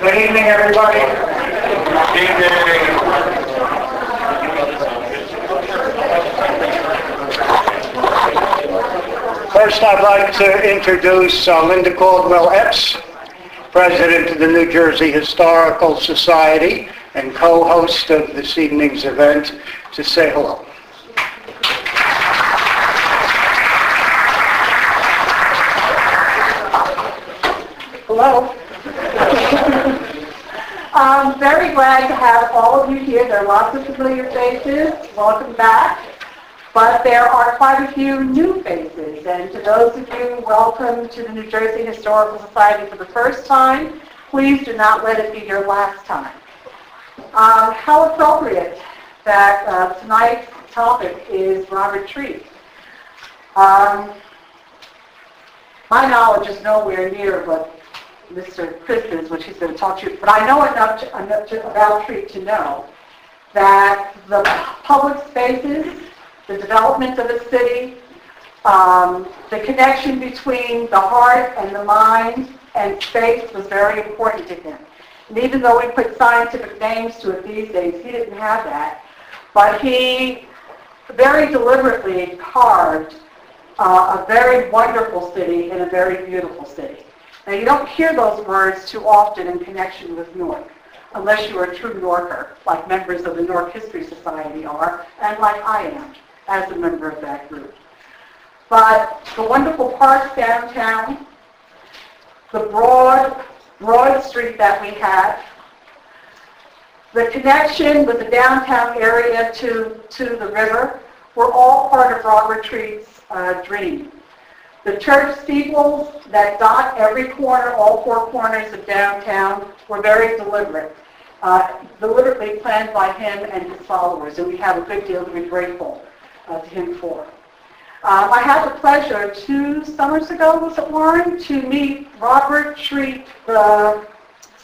Good evening, everybody. Good evening. First, I'd like to introduce uh, Linda Caldwell Epps, President of the New Jersey Historical Society and co-host of this evening's event, to say hello. Hello. I'm very glad to have all of you here. There are lots of familiar faces. Welcome back. But there are quite a few new faces. And to those of you, welcome to the New Jersey Historical Society for the first time. Please do not let it be your last time. Um, how appropriate that uh, tonight's topic is Robert Treat. Um, my knowledge is nowhere near what Mr. Christmas, which he's going to talk to you, but I know enough, to, enough to, about Treat to know that the public spaces, the development of the city, um, the connection between the heart and the mind and space was very important to him. And even though we put scientific names to it these days, he didn't have that. But he very deliberately carved uh, a very wonderful city in a very beautiful city. Now, you don't hear those words too often in connection with Newark, unless you're a true Yorker, like members of the Newark History Society are, and like I am, as a member of that group. But the wonderful parks downtown, the broad, broad street that we have, the connection with the downtown area to, to the river, were all part of Robert Treat's uh, dream. The church steeples that dot every corner, all four corners of downtown, were very deliberate, uh, deliberately planned by him and his followers, and we have a good deal to be grateful uh, to him for. Um, I had the pleasure two summers ago, was it Warren, to meet Robert Treat the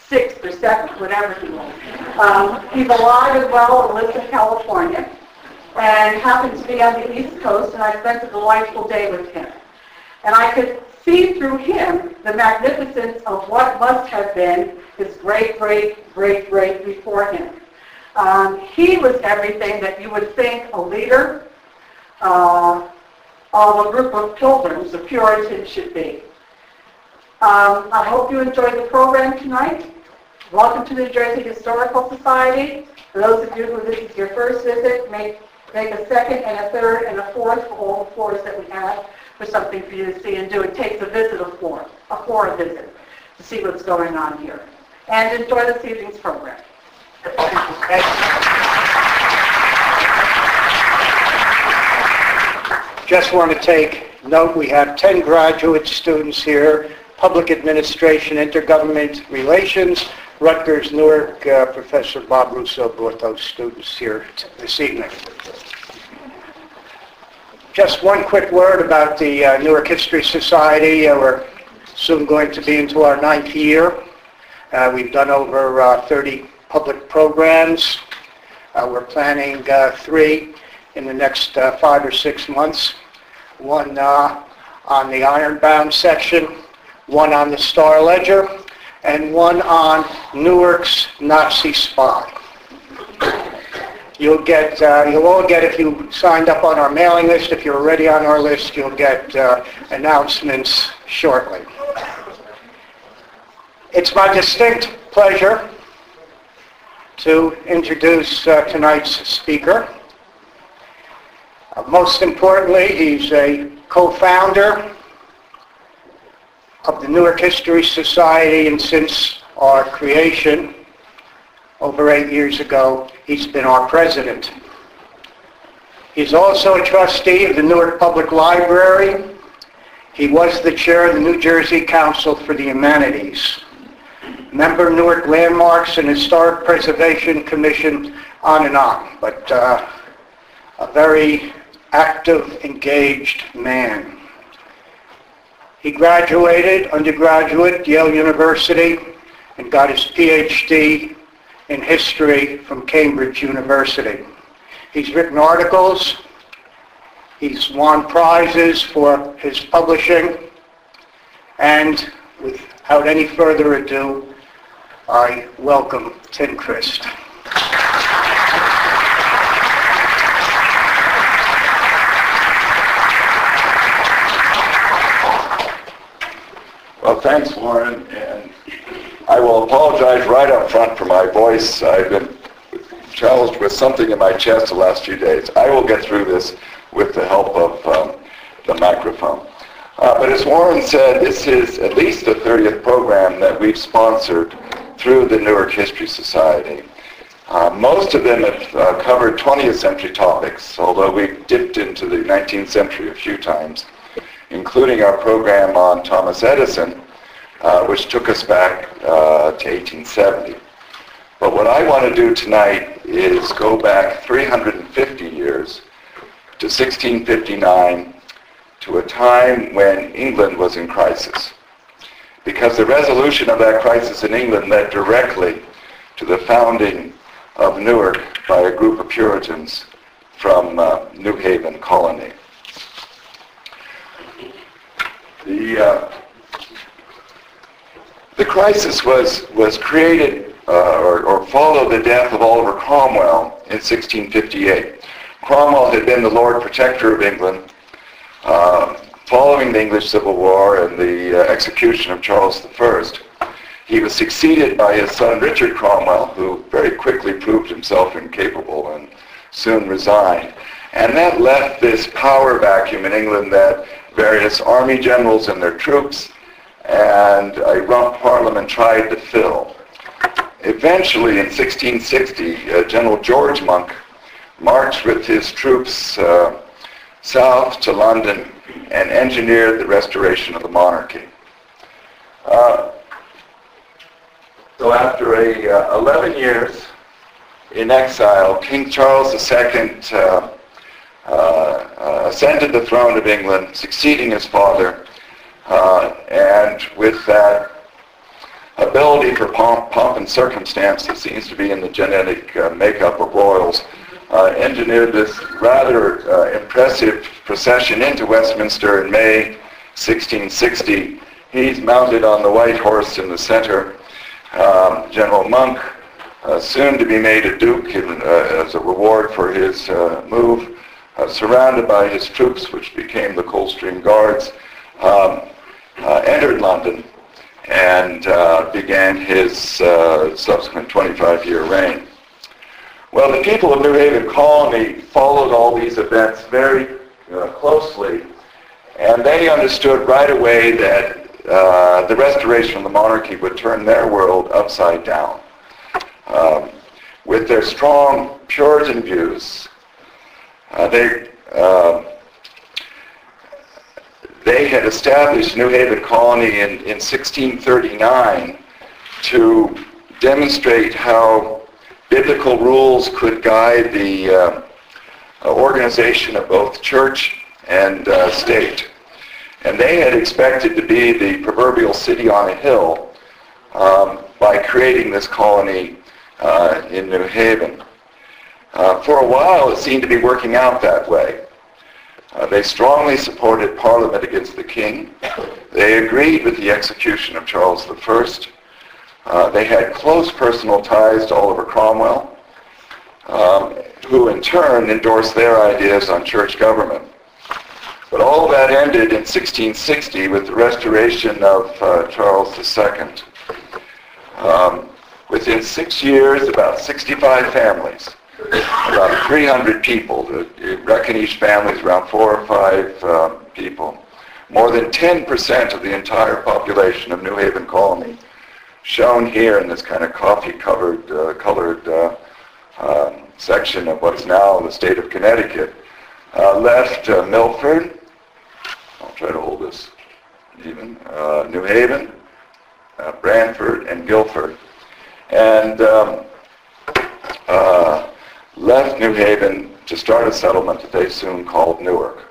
sixth or seventh, whatever he was. Um, he's alive and well and lives in California and happened to be on the East Coast, and I spent a delightful day with him. And I could see through him the magnificence of what must have been his great, great, great, great before him. Um, he was everything that you would think a leader uh, of a group of pilgrims, a Puritan, should be. Um, I hope you enjoyed the program tonight. Welcome to the New Jersey Historical Society. For those of you who this is your first visit, make, make a second and a third and a fourth for all the floors that we have for something for you to see and do. It takes a visit of four, a four visit, to see what's going on here. And enjoy this evening's program. Just want to take note, we have 10 graduate students here, Public Administration, Intergovernment Relations, Rutgers, Newark. Uh, Professor Bob Russo brought those students here t- this evening. Just one quick word about the uh, Newark History Society. Uh, we're soon going to be into our ninth year. Uh, we've done over uh, 30 public programs. Uh, we're planning uh, three in the next five or six months. One on the Ironbound section, one on the Star Ledger, and one on Newark's Nazi spy. You'll get, uh, you'll all get, if you signed up on our mailing list, if you're already on our list, you'll get uh, announcements shortly. It's my distinct pleasure to introduce uh, tonight's speaker. Uh, most importantly, he's a co-founder of the Newark History Society, and since our creation over eight years ago, he's been our president. He's also a trustee of the Newark Public Library. He was the chair of the New Jersey Council for the Humanities, member of Newark Landmarks and Historic Preservation Commission, on and on. But uh, a very active, engaged man. He graduated undergraduate Yale University and got his PhD in history from Cambridge University. He's written articles. He's won prizes for his publishing. And without any further ado, I welcome Tim Crist. Well, thanks, Warren, I will apologize right up front for my voice. I've been challenged with something in my chest the last few days. I will get through this with the help of um, the microphone. Uh, but as Warren said, this is at least the 30th program that we've sponsored through the Newark History Society. Uh, most of them have uh, covered 20th century topics, although we've dipped into the 19th century a few times, including our program on Thomas Edison, uh, which took us back uh, to 1870. But what I want to do tonight is go back 350 years to 1659 to a time when England was in crisis. Because the resolution of that crisis in England led directly to the founding of Newark by a group of Puritans from uh, New Haven Colony. The, uh, the crisis was, was created uh, or, or followed the death of Oliver Cromwell in 1658. Cromwell had been the Lord Protector of England uh, following the English Civil War and the uh, execution of Charles I. He was succeeded by his son Richard Cromwell, who very quickly proved himself incapable and soon resigned. And that left this power vacuum in England that various army generals and their troops and a rump parliament tried to fill. Eventually, in 1660, uh, General George Monk marched with his troops uh, south to London and engineered the restoration of the monarchy. Uh, so after a, uh, 11 years in exile, King Charles II uh, uh, ascended the throne of England, succeeding his father, uh, and with that ability for pomp, pomp, and circumstance that seems to be in the genetic uh, makeup of royals, uh, engineered this rather uh, impressive procession into Westminster in May 1660. He's mounted on the white horse in the center. Um, General Monk, uh, soon to be made a duke in, uh, as a reward for his move, surrounded by his troops, which became the Coldstream Guards, um, entered London and uh, began his uh, subsequent 25-year reign. Well, the people of New Haven Colony followed all these events very uh, closely, and they understood right away that uh, the restoration of the monarchy would turn their world upside down. Um, with their strong Puritan views, uh, they um, they had established New Haven Colony in, in 1639 to demonstrate how biblical rules could guide the uh, organization of both church and uh, state. And they had expected to be the proverbial city on a hill um, by creating this colony uh, in New Haven. Uh, for a while, it seemed to be working out that way. Uh, they strongly supported Parliament against the king. They agreed with the execution of Charles I. Uh, they had close personal ties to Oliver Cromwell, um, who in turn endorsed their ideas on church government. But all that ended in 1660 with the restoration of uh, Charles II. Um, within six years, about 65 families about 300 people. Reckon each family is around four or five uh, people. More than 10% of the entire population of New Haven Colony, shown here in this kind of coffee-covered, uh, colored uh, um, section of what's now the state of Connecticut, uh, left uh, Milford. I'll try to hold this even. Uh, New Haven, Branford, and Guilford. And um, left New Haven to start a settlement that they soon called Newark.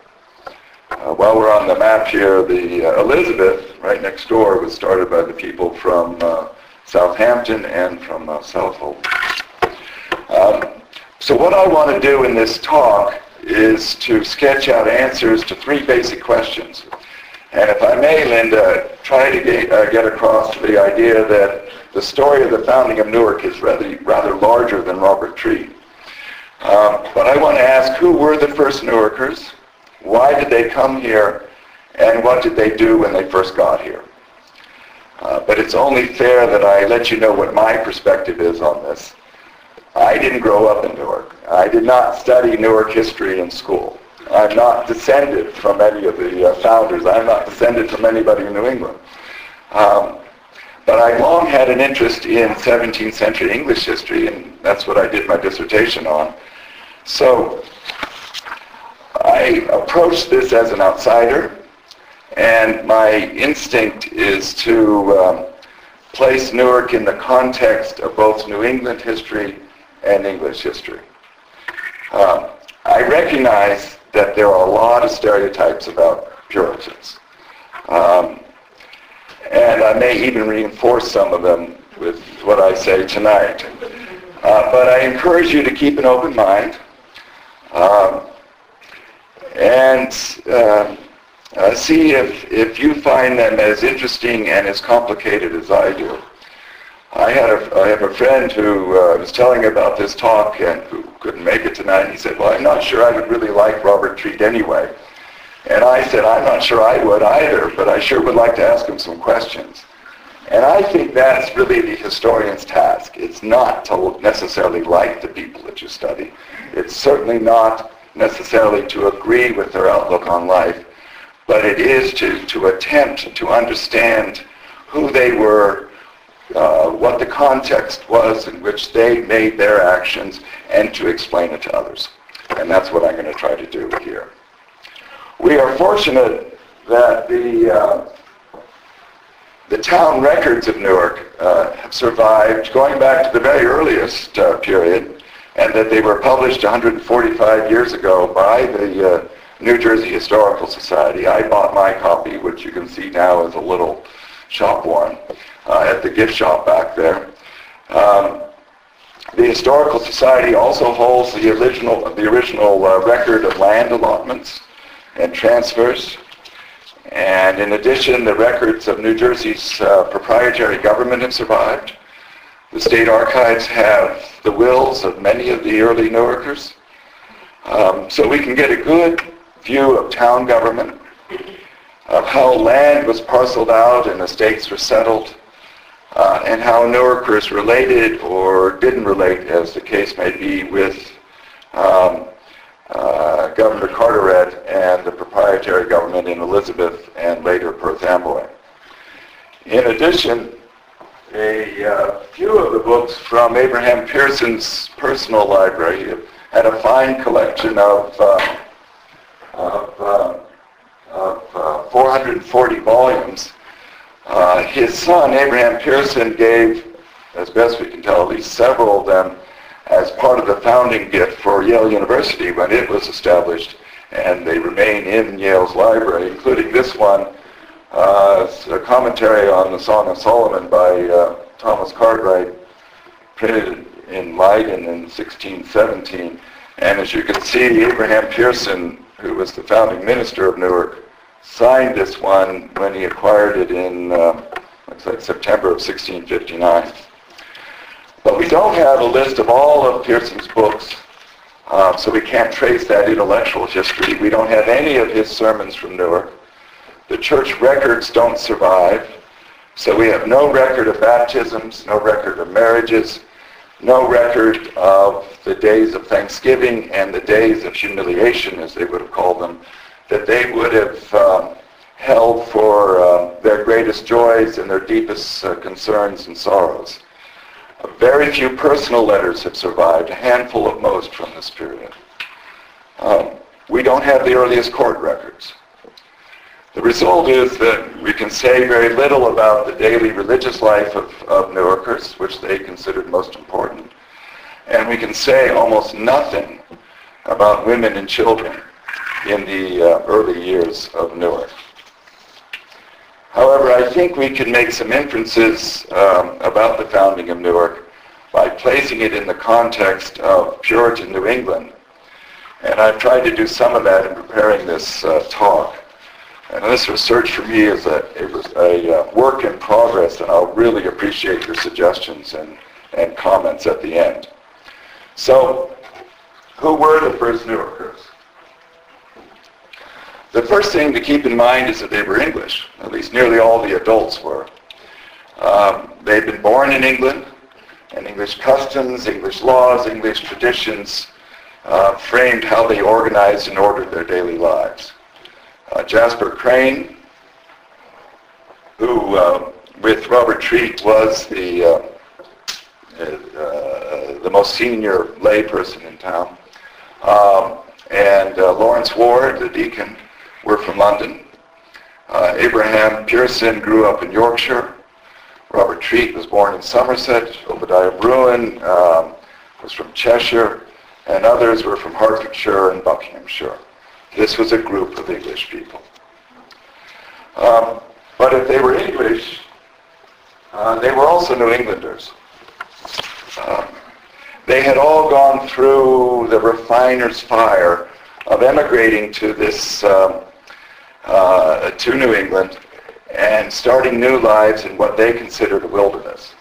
Uh, while we're on the map here, the uh, Elizabeth, right next door, was started by the people from uh, Southampton and from uh, Southold. Um, so what I want to do in this talk is to sketch out answers to three basic questions. And if I may, Linda, try to get, uh, get across the idea that the story of the founding of Newark is rather, rather larger than Robert Treat. Um, but I want to ask who were the first Newarkers? Why did they come here? And what did they do when they first got here? Uh, but it's only fair that I let you know what my perspective is on this. I didn't grow up in Newark. I did not study Newark history in school. I'm not descended from any of the uh, founders. I'm not descended from anybody in New England. Um, but I long had an interest in 17th century English history, and that's what I did my dissertation on. So I approach this as an outsider, and my instinct is to um, place Newark in the context of both New England history and English history. Um, I recognize that there are a lot of stereotypes about Puritans. Um, and I may even reinforce some of them with what I say tonight. Uh, but I encourage you to keep an open mind um, and uh, uh, see if, if you find them as interesting and as complicated as I do. I had a, I have a friend who uh, was telling about this talk and who couldn't make it tonight. He said, well, I'm not sure I would really like Robert Treat anyway. And I said, I'm not sure I would either, but I sure would like to ask him some questions. And I think that's really the historian's task. It's not to necessarily like the people that you study. It's certainly not necessarily to agree with their outlook on life, but it is to, to attempt to understand who they were, uh, what the context was in which they made their actions, and to explain it to others. And that's what I'm going to try to do here. We are fortunate that the, uh, the town records of Newark uh, have survived going back to the very earliest uh, period, and that they were published 145 years ago by the uh, New Jersey Historical Society. I bought my copy, which you can see now as a little shop worn, uh, at the gift shop back there. Um, the Historical Society also holds the original, the original uh, record of land allotments and transfers. And in addition, the records of New Jersey's uh, proprietary government have survived. The state archives have the wills of many of the early Newarkers. Um, so we can get a good view of town government, of how land was parceled out and estates were settled, uh, and how Newarkers related or didn't relate, as the case may be, with um, uh, Governor Carteret and the proprietary government in Elizabeth and later Perth Amboy. In addition, a uh, few of the books from Abraham Pierson's personal library had a fine collection of, uh, of, uh, of 440 volumes. Uh, his son, Abraham Pierson, gave, as best we can tell, at least several of them as part of the founding gift for Yale University when it was established, and they remain in Yale's library, including this one, uh, a commentary on the Song of Solomon by uh, Thomas Cartwright, printed in Leiden in 1617. And as you can see, Abraham Pierson, who was the founding minister of Newark, signed this one when he acquired it in uh, like September of 1659. But we don't have a list of all of Pierson's books, uh, so we can't trace that intellectual history. We don't have any of his sermons from Newark. The church records don't survive, so we have no record of baptisms, no record of marriages, no record of the days of thanksgiving and the days of humiliation, as they would have called them, that they would have um, held for uh, their greatest joys and their deepest uh, concerns and sorrows. Very few personal letters have survived, a handful at most from this period. Um, we don't have the earliest court records. The result is that we can say very little about the daily religious life of, of Newarkers, which they considered most important. And we can say almost nothing about women and children in the uh, early years of Newark. However, I think we can make some inferences um, about the founding of Newark by placing it in the context of Puritan New England. And I've tried to do some of that in preparing this uh, talk. And this research for me is a, it was a uh, work in progress, and I'll really appreciate your suggestions and, and comments at the end. So, who were the first Newarkers? The first thing to keep in mind is that they were English. At least nearly all the adults were. Um, they'd been born in England, and English customs, English laws, English traditions uh, framed how they organized and ordered their daily lives. Uh, Jasper Crane, who uh, with Robert Treat was the uh, uh, the most senior layperson in town, um, and uh, Lawrence Ward, the deacon, were from London. Abraham Pierson grew up in Yorkshire. Robert Treat was born in Somerset. Obadiah Bruen um, was from Cheshire, and others were from Hertfordshire and Buckinghamshire. This was a group of English people. Um, but if they were English, uh, they were also New Englanders. Um, they had all gone through the refiner's fire of emigrating to this um, uh, to New England and starting new lives in what they considered a wilderness.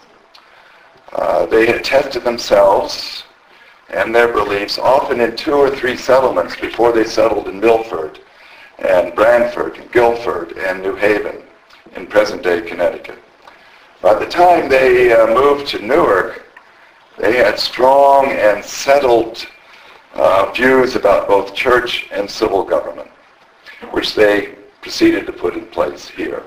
Uh, they had tested themselves and their beliefs often in two or three settlements before they settled in Milford and Branford and Guilford and New Haven in present-day Connecticut. By the time they uh, moved to Newark, they had strong and settled uh, views about both church and civil government, which they proceeded to put in place here.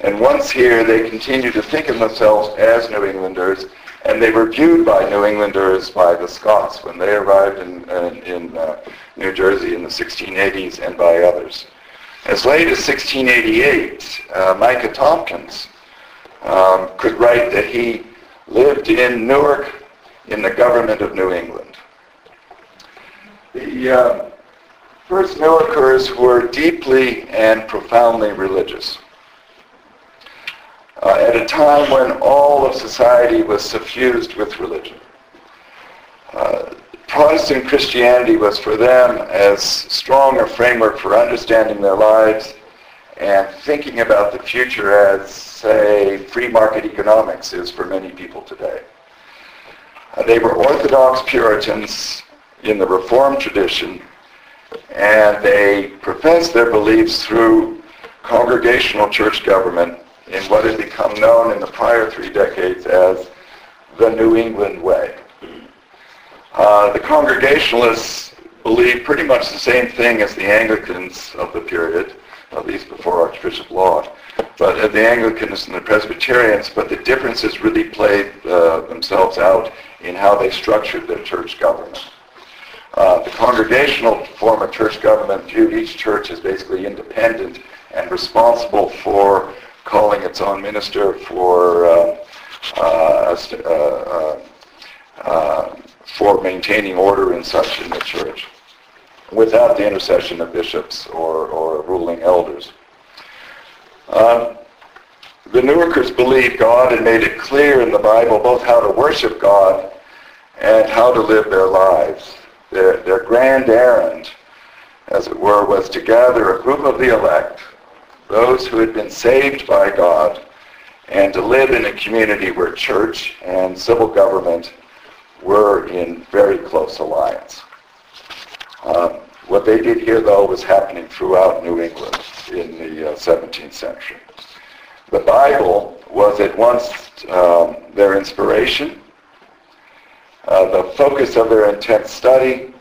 And once here, they continued to think of themselves as New Englanders, and they were viewed by New Englanders by the Scots when they arrived in, in, in uh, New Jersey in the 1680s and by others. As late as 1688, uh, Micah Tompkins um, could write that he lived in Newark in the government of New England. The uh, first Newarkers were deeply and profoundly religious uh, at a time when all of society was suffused with religion. Uh, Protestant Christianity was for them as strong a framework for understanding their lives and thinking about the future as, say, free market economics is for many people today. Uh, they were Orthodox Puritans in the Reformed tradition, and they professed their beliefs through congregational church government in what had become known in the prior three decades as the New England Way. Uh, the Congregationalists believed pretty much the same thing as the Anglicans of the period, at least before Archbishop Laud, but uh, the Anglicans and the Presbyterians, but the differences really played uh, themselves out in how they structured their church government. Uh, the congregational form of church government viewed each church as basically independent and responsible for calling its own minister for uh, uh, uh, for maintaining order and such in the church without the intercession of bishops or, or ruling elders. Um, the Newarkers believed God had made it clear in the Bible both how to worship God and how to live their lives. Their, their grand errand, as it were, was to gather a group of the elect those who had been saved by God, and to live in a community where church and civil government were in very close alliance. Um, what they did here, though, was happening throughout New England in the uh, 17th century. The Bible was at once um, their inspiration, uh, the focus of their intense study,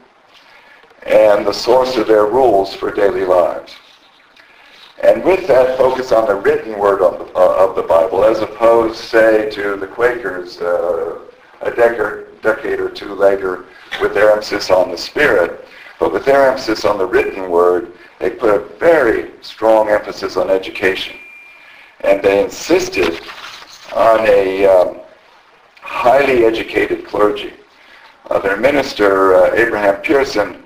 and the source of their rules for daily lives. And with that, focus on the written word of the, uh, of the Bible, as opposed, say, to the Quakers uh, a decade, decade or two later with their emphasis on the Spirit. But with their emphasis on the written word, they put a very strong emphasis on education. And they insisted on a um, highly educated clergy. Uh, their minister, uh, Abraham Pierson,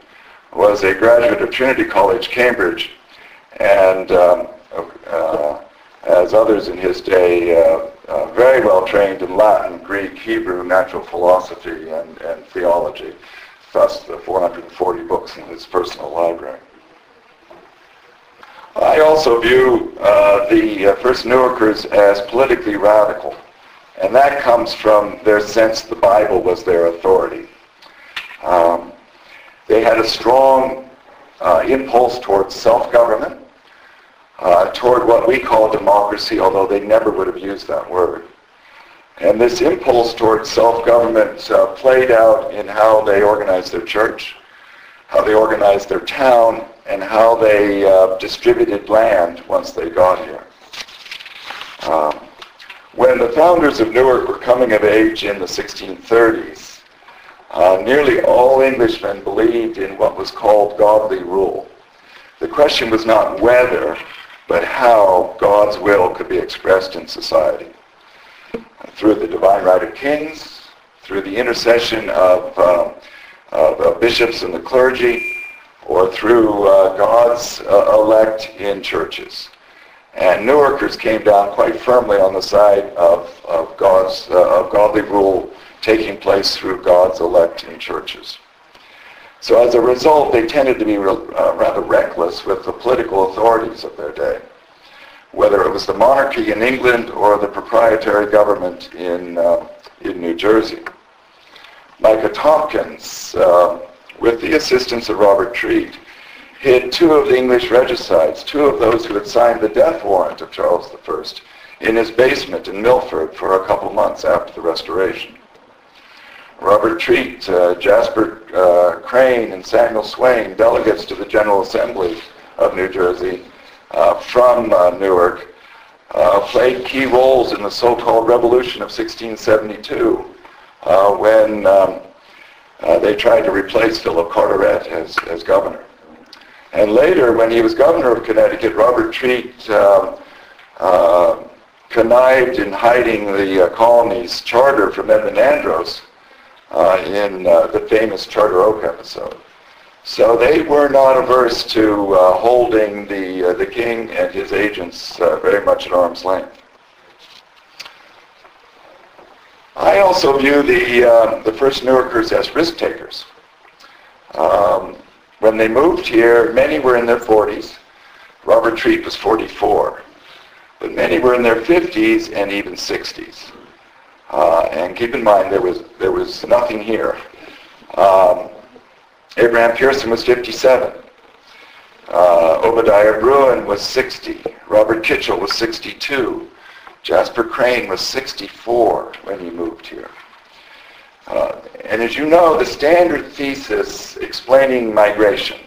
was a graduate of Trinity College, Cambridge, and um, uh, as others in his day, uh, uh, very well trained in Latin, Greek, Hebrew, natural philosophy, and, and theology. Thus, the 440 books in his personal library. I also view uh, the first Newarkers as politically radical, and that comes from their sense the Bible was their authority. Um, they had a strong uh, impulse towards self-government, uh, toward what we call democracy, although they never would have used that word. And this impulse towards self-government uh, played out in how they organized their church, how they organized their town, and how they uh, distributed land once they got here. Um, when the founders of Newark were coming of age in the 1630s, uh, nearly all Englishmen believed in what was called godly rule. The question was not whether, but how God's will could be expressed in society. Through the divine right of kings, through the intercession of, uh, of uh, bishops and the clergy, or through uh, God's uh, elect in churches. And Newarkers came down quite firmly on the side of, of God's uh, of godly rule taking place through God's elect in churches. So as a result, they tended to be uh, rather reckless with the political authorities of their day, whether it was the monarchy in England or the proprietary government in, uh, in New Jersey. Micah Tompkins, uh, with the assistance of Robert Treat, hid two of the English regicides, two of those who had signed the death warrant of Charles I, in his basement in Milford for a couple months after the Restoration. Robert Treat, uh, Jasper uh, Crane, and Samuel Swain, delegates to the General Assembly of New Jersey uh, from uh, Newark, uh, played key roles in the so-called Revolution of 1672 uh, when um, they tried to replace Philip Carteret as, as governor. And later, when he was governor of Connecticut, Robert Treat um, uh, connived in hiding the uh, colony's charter from Edmund Andros uh, in uh, the famous Charter Oak episode. So they were not averse to uh, holding the, uh, the king and his agents very much at arm's length. I also view the, the first Newarkers as risk takers. Um, when they moved here, many were in their 40s. Robert Treat was 44. But many were in their 50s and even 60s. Uh, and keep in mind, there was, there was nothing here. Um, Abraham Pierson was 57. Uh, Obadiah Bruen was 60. Robert Kitchell was 62. Jasper Crane was 64 when he moved here. Uh, and as you know, the standard thesis explaining migration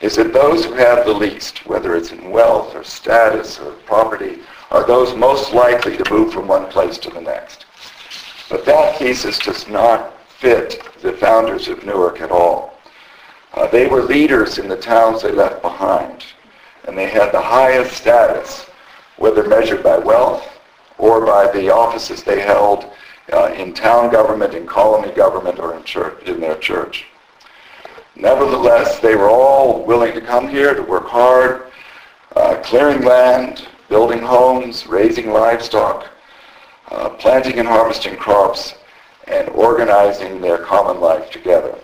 is that those who have the least, whether it's in wealth or status or property, are those most likely to move from one place to the next. But that thesis does not fit the founders of Newark at all. Uh, they were leaders in the towns they left behind, and they had the highest status, whether measured by wealth or by the offices they held uh, in town government, in colony government, or in, church, in their church. Nevertheless, they were all willing to come here to work hard, uh, clearing land, building homes, raising livestock, uh, planting and harvesting crops, and organizing their common life together.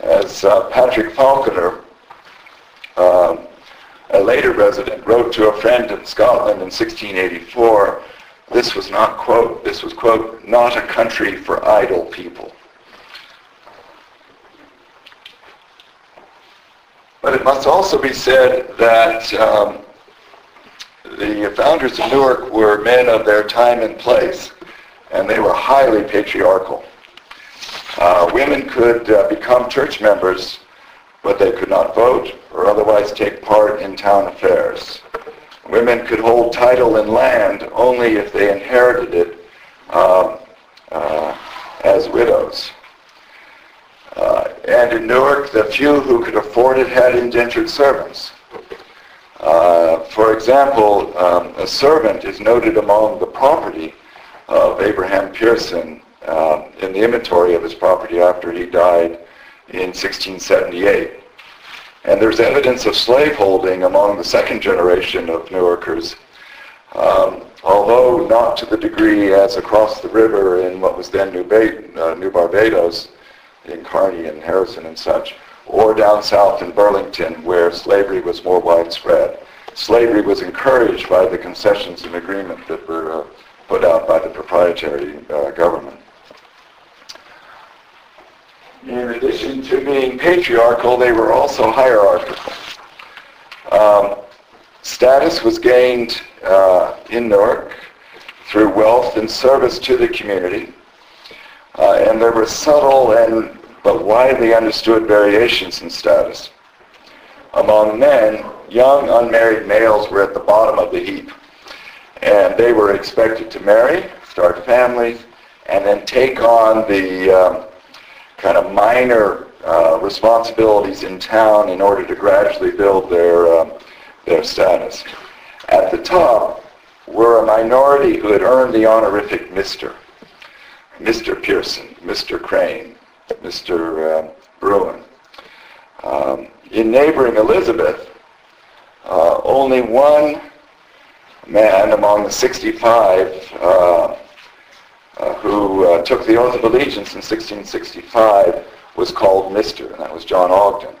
As uh, Patrick Falconer, uh, a later resident, wrote to a friend in Scotland in 1684, this was not, quote, this was, quote, not a country for idle people. But it must also be said that um, the founders of Newark were men of their time and place, and they were highly patriarchal. Uh, women could uh, become church members, but they could not vote or otherwise take part in town affairs. Women could hold title and land only if they inherited it uh, uh, as widows. Uh, and in Newark, the few who could afford it had indentured servants. Uh, for example, um, a servant is noted among the property of Abraham Pierson uh, in the inventory of his property after he died in 1678. And there's evidence of slaveholding among the second generation of Newarkers, um, although not to the degree as across the river in what was then New, ba- uh, New Barbados, in Kearny and Harrison and such, or down south in Burlington where slavery was more widespread. Slavery was encouraged by the concessions and agreement that were uh, put out by the proprietary uh, government. In addition to being patriarchal, they were also hierarchical. Um, status was gained uh, in Newark through wealth and service to the community. Uh, and there were subtle and but widely understood variations in status. Among men, young unmarried males were at the bottom of the heap, and they were expected to marry, start families, and then take on the um, kind of minor uh, responsibilities in town in order to gradually build their, um, their status. At the top were a minority who had earned the honorific Mr. Mr. Pierson, Mr. Crane, Mr. Uh, Bruen. Um, in neighboring Elizabeth, uh, only one man among the 65 uh, who uh, took the oath of allegiance in 1665 was called Mr., and that was John Ogden.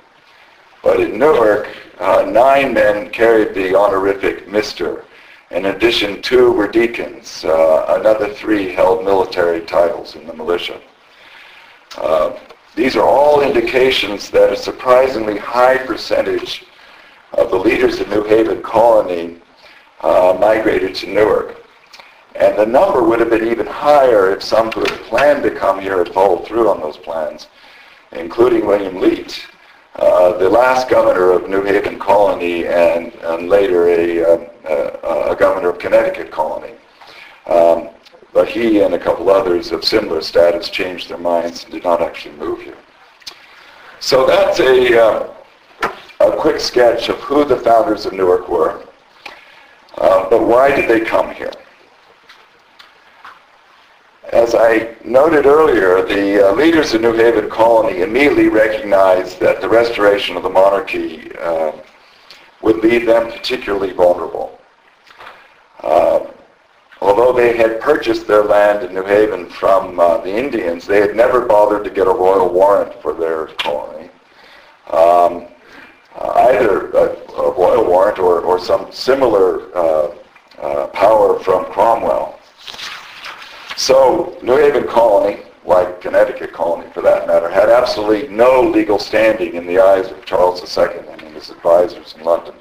But in Newark, uh, nine men carried the honorific Mr. In addition, two were deacons. Uh, another three held military titles in the militia. Uh, these are all indications that a surprisingly high percentage of the leaders of New Haven Colony uh, migrated to Newark. And the number would have been even higher if some who had planned to come here had followed through on those plans, including William Leete, uh, the last governor of New Haven Colony and, and later a, uh, a, governor of Connecticut Colony. Um, but he and a couple others of similar status changed their minds and did not actually move here. So that's a, uh, a quick sketch of who the founders of Newark were. Uh, but why did they come here? As I noted earlier, the uh, leaders of New Haven Colony immediately recognized that the restoration of the monarchy uh, would leave them particularly vulnerable. Uh, although they had purchased their land in New Haven from uh, the Indians, they had never bothered to get a royal warrant for their colony. Um, uh, either a, a, royal warrant or, or some similar uh, power from Cromwell. So New Haven Colony, like Connecticut Colony for that matter, had absolutely no legal standing in the eyes of Charles II and his advisors in London.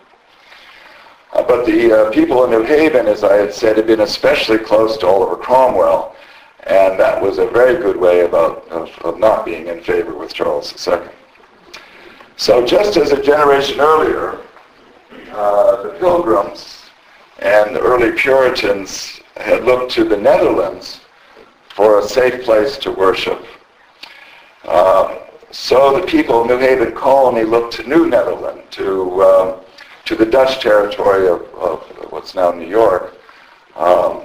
Uh, but the uh, people in New Haven, as I had said, had been especially close to Oliver Cromwell, and that was a very good way about, of, of not being in favor with Charles II. So just as a generation earlier, uh, the Pilgrims and the early Puritans had looked to the Netherlands for a safe place to worship. Uh, so the people of New Haven Colony looked to New Netherland, to, um, to the Dutch territory of, of, what's now New York, um,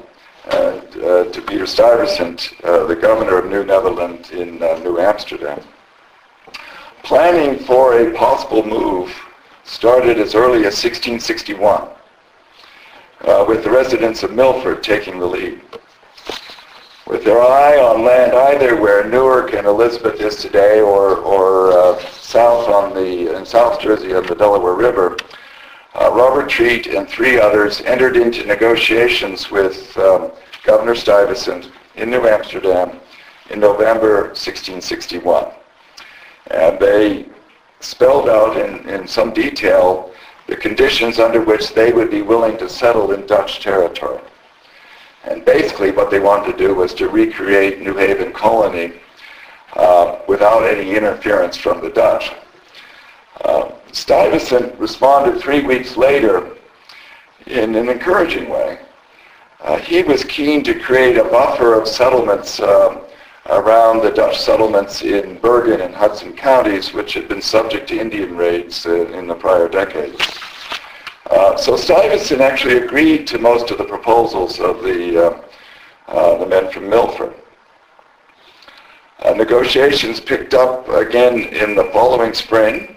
and uh, to Peter Stuyvesant, uh, the governor of New Netherland in uh, New Amsterdam. Planning for a possible move started as early as 1661, uh, with the residents of Milford taking the lead with their eye on land either where Newark and Elizabeth is today or, or uh, south on the, in South Jersey on the Delaware River, uh, Robert Treat and three others entered into negotiations with um, Governor Stuyvesant in New Amsterdam in November 1661. And they spelled out in, in some detail the conditions under which they would be willing to settle in Dutch territory. And basically what they wanted to do was to recreate New Haven Colony uh, without any interference from the Dutch. Uh, Stuyvesant responded three weeks later in an encouraging way. Uh, he was keen to create a buffer of settlements uh, around the Dutch settlements in Bergen and Hudson counties, which had been subject to Indian raids uh, in the prior decades. Uh, so Stuyvesant actually agreed to most of the proposals of the, uh, uh, the men from Milford. Uh, negotiations picked up again in the following spring,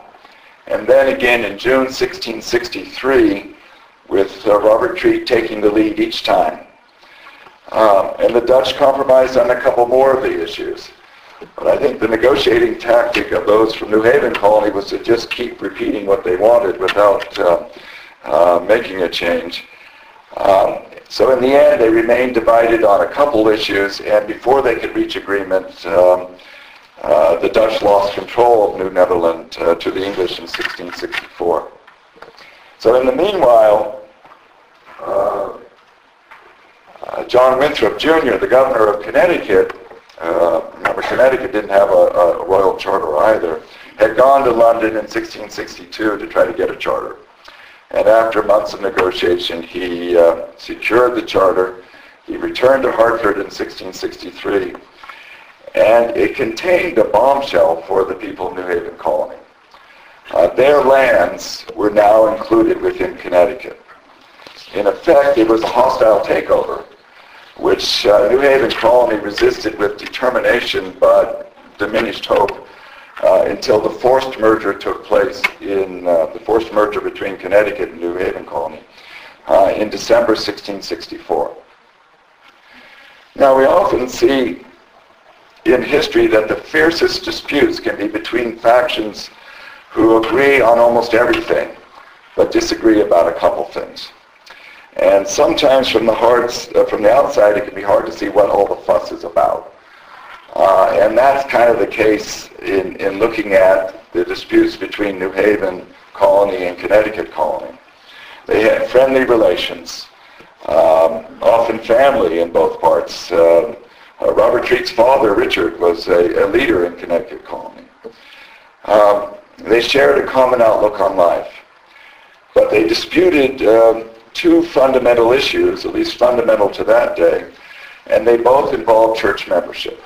and then again in June 1663, with Robert Treat taking the lead each time. Um, and the Dutch compromised on a couple more of the issues. But I think the negotiating tactic of those from New Haven Colony was to just keep repeating what they wanted without uh, uh, making a change. Um, so in the end, they remained divided on a couple issues, and before they could reach agreement, um, uh, the Dutch lost control of New Netherland uh, to the English in 1664. So in the meanwhile, uh, uh, John Winthrop Jr., the governor of Connecticut, uh, remember Connecticut didn't have a, a royal charter either, had gone to London in 1662 to try to get a charter. And after months of negotiation, he uh, secured the charter. He returned to Hartford in 1663, and it contained a bombshell for the people of New Haven Colony. Uh, their lands were now included within Connecticut. In effect, it was a hostile takeover, which uh, New Haven Colony resisted with determination but diminished hope uh, until the forced merger took place in uh, the forced merger between Connecticut and New Haven Colony uh, in December 1664. Now we often see in history that the fiercest disputes can be between factions who agree on almost everything but disagree about a couple things. And sometimes from the, hard, uh, from the outside it can be hard to see what all the fuss is about. Uh, and that's kind of the case in, in looking at the disputes between New Haven colony and Connecticut colony. They had friendly relations, um, often family in both parts. Uh, uh, Robert Treat's father, Richard, was a, a leader in Connecticut colony. Um, they shared a common outlook on life, but they disputed uh, two fundamental issues, at least fundamental to that day, and they both involved church membership.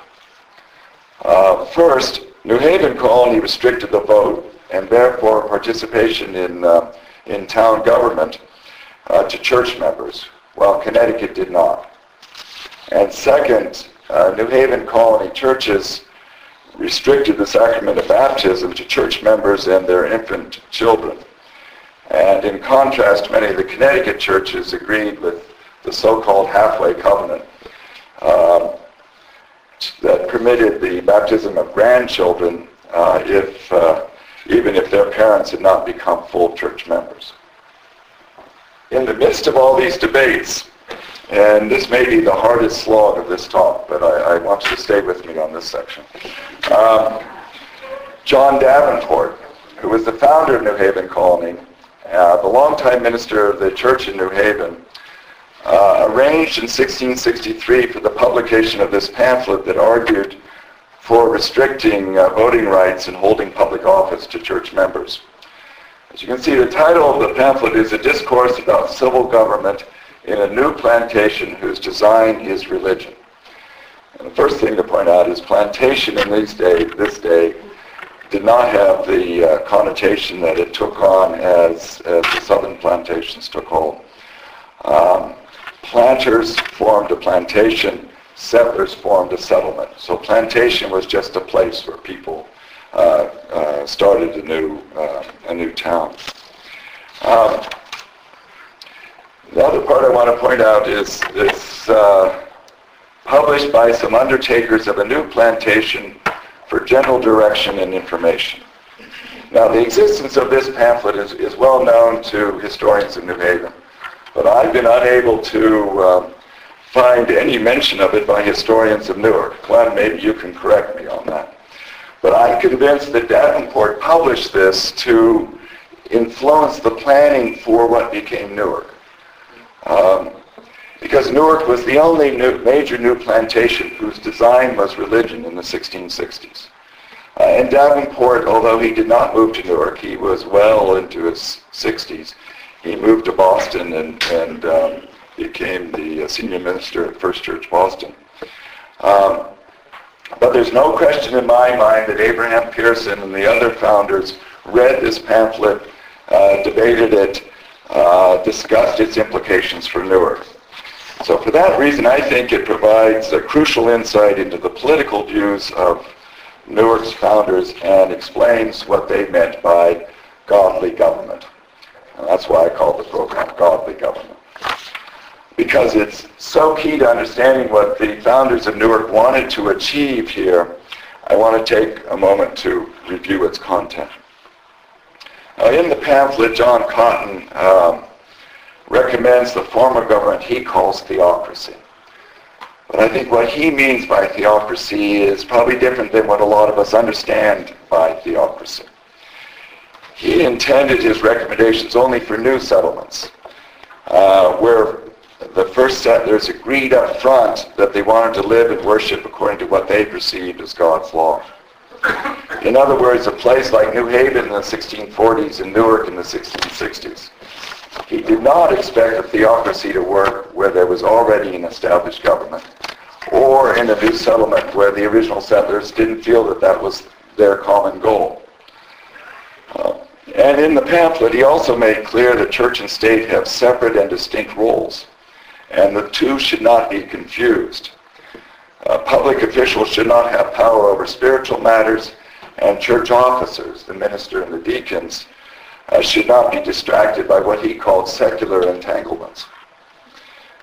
Uh, first, New Haven Colony restricted the vote and therefore participation in, uh, in town government uh, to church members, while Connecticut did not. And second, uh, New Haven Colony churches restricted the sacrament of baptism to church members and their infant children. And in contrast, many of the Connecticut churches agreed with the so-called halfway covenant. Um, that permitted the baptism of grandchildren uh, if, uh, even if their parents had not become full church members. In the midst of all these debates, and this may be the hardest slog of this talk, but I, I want you to stay with me on this section. Um, John Davenport, who was the founder of New Haven Colony, uh, the longtime minister of the church in New Haven, uh, arranged in 1663 for the publication of this pamphlet that argued for restricting uh, voting rights and holding public office to church members. As you can see, the title of the pamphlet is A Discourse About Civil Government in a New Plantation Whose Design is Religion. And the first thing to point out is plantation in these day, this day did not have the uh, connotation that it took on as, as the southern plantations took hold. Um, planters formed a plantation, settlers formed a settlement. So plantation was just a place where people uh, uh, started a new, uh, a new town. Um, the other part I want to point out is this uh, published by some undertakers of a new plantation for general direction and information. Now, the existence of this pamphlet is, is well known to historians of New Haven. But I've been unable to uh, find any mention of it by historians of Newark. Glenn, maybe you can correct me on that. But I'm convinced that Davenport published this to influence the planning for what became Newark. Um, because Newark was the only new, major new plantation whose design was religion in the 1660s. Uh, and Davenport, although he did not move to Newark, he was well into his 60s he moved to Boston and, and um, became the uh, senior minister at First Church Boston. Um, but there's no question in my mind that Abraham Pierson and the other founders read this pamphlet, uh, debated it, uh, discussed its implications for Newark. So for that reason, I think it provides a crucial insight into the political views of Newark's founders and explains what they meant by godly government. And that's why I call the program Godly Government. Because it's so key to understanding what the founders of Newark wanted to achieve here I want to take a moment to review its content. Uh, in the pamphlet, John Cotton um, recommends the form of government he calls theocracy. But I think what he means by theocracy is probably different than what a lot of us understand by theocracy. He intended his recommendations only for new settlements, uh, where the first settlers agreed up front that they wanted to live and worship according to what they perceived as God's law. In other words, a place like New Haven in the 1640s and Newark in the 1660s. He did not expect a theocracy to work where there was already an established government or in a new settlement where the original settlers didn't feel that that was their common goal. Uh, and in the pamphlet, he also made clear that church and state have separate and distinct roles, and the two should not be confused. Uh, public officials should not have power over spiritual matters, and church officers, the minister and the deacons, uh, should not be distracted by what he called secular entanglements.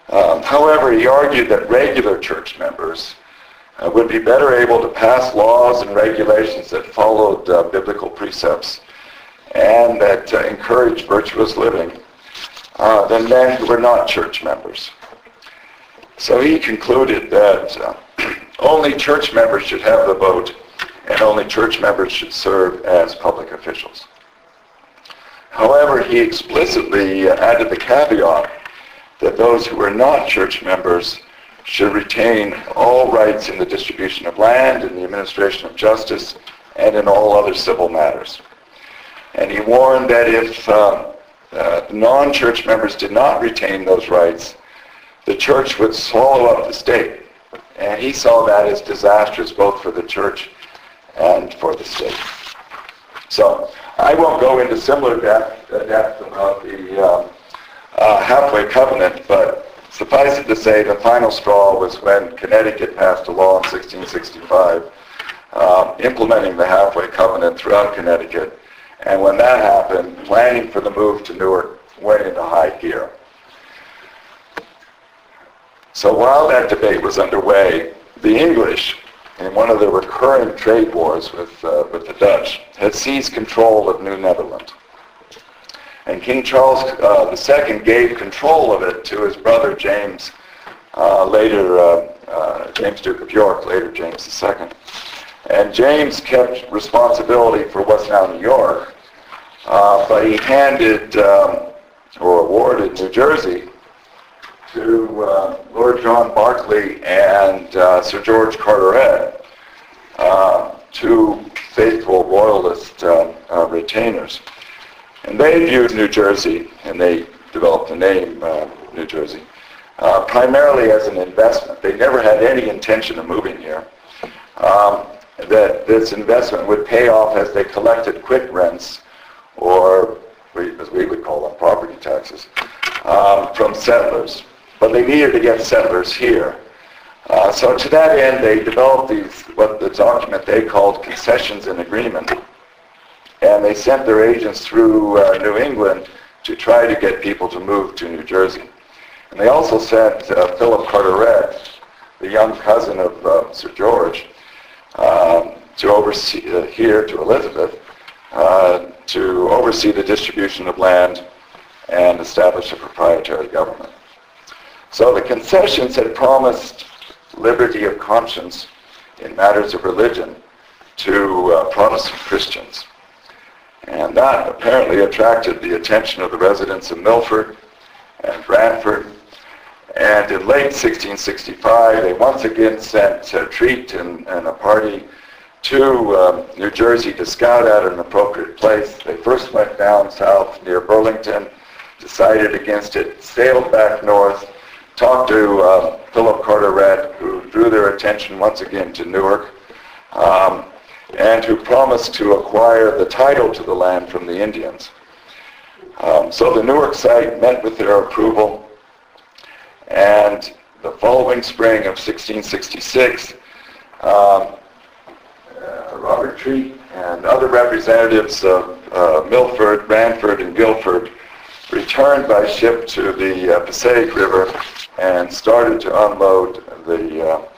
Um, however, he argued that regular church members uh, would be better able to pass laws and regulations that followed uh, biblical precepts and that uh, encouraged virtuous living uh, than men who were not church members. So he concluded that uh, only church members should have the vote and only church members should serve as public officials. However, he explicitly added the caveat that those who were not church members should retain all rights in the distribution of land, in the administration of justice, and in all other civil matters. And he warned that if uh, uh, non-church members did not retain those rights, the church would swallow up the state. And he saw that as disastrous both for the church and for the state. So I won't go into similar depth, uh, depth about the uh, uh, halfway covenant, but suffice it to say the final straw was when Connecticut passed a law in 1665 um, implementing the halfway covenant throughout Connecticut. And when that happened, planning for the move to Newark went into high gear. So while that debate was underway, the English in one of the recurring trade wars with, uh, with the Dutch, had seized control of New Netherland. And King Charles uh, II gave control of it to his brother James, uh, later uh, uh, James Duke of York, later James II. And James kept responsibility for what's now New York, uh, but he handed um, or awarded New Jersey to uh, Lord John Berkeley and uh, Sir George Carteret, uh, two faithful royalist uh, uh, retainers. And they viewed New Jersey, and they developed the name New Jersey, primarily as an investment. They never had any intention of moving here. Um, that this investment would pay off as they collected quit rents, or as we would call them, property taxes, um, from settlers but they needed to get settlers here. Uh, so to that end, they developed these, what the document they called concessions in agreement. And they sent their agents through uh, New England to try to get people to move to New Jersey. And they also sent uh, Philip Carteret, the young cousin of uh, Sir George, um, to oversee uh, here to Elizabeth uh, to oversee the distribution of land and establish a proprietary government. So the concessions had promised liberty of conscience in matters of religion to uh, Protestant Christians. And that apparently attracted the attention of the residents of Milford and Branford. And in late 1665, they once again sent a Treat and, and a party to um, New Jersey to scout out an appropriate place. They first went down south near Burlington, decided against it, sailed back north, talked to uh, Philip Carteret, who drew their attention once again to Newark, um, and who promised to acquire the title to the land from the Indians. Um, so the Newark site met with their approval, and the following spring of 1666, um, uh, Robert Treat and other representatives of uh, Milford, Branford, and Guilford returned by ship to the uh, Passaic River and started to unload the, uh,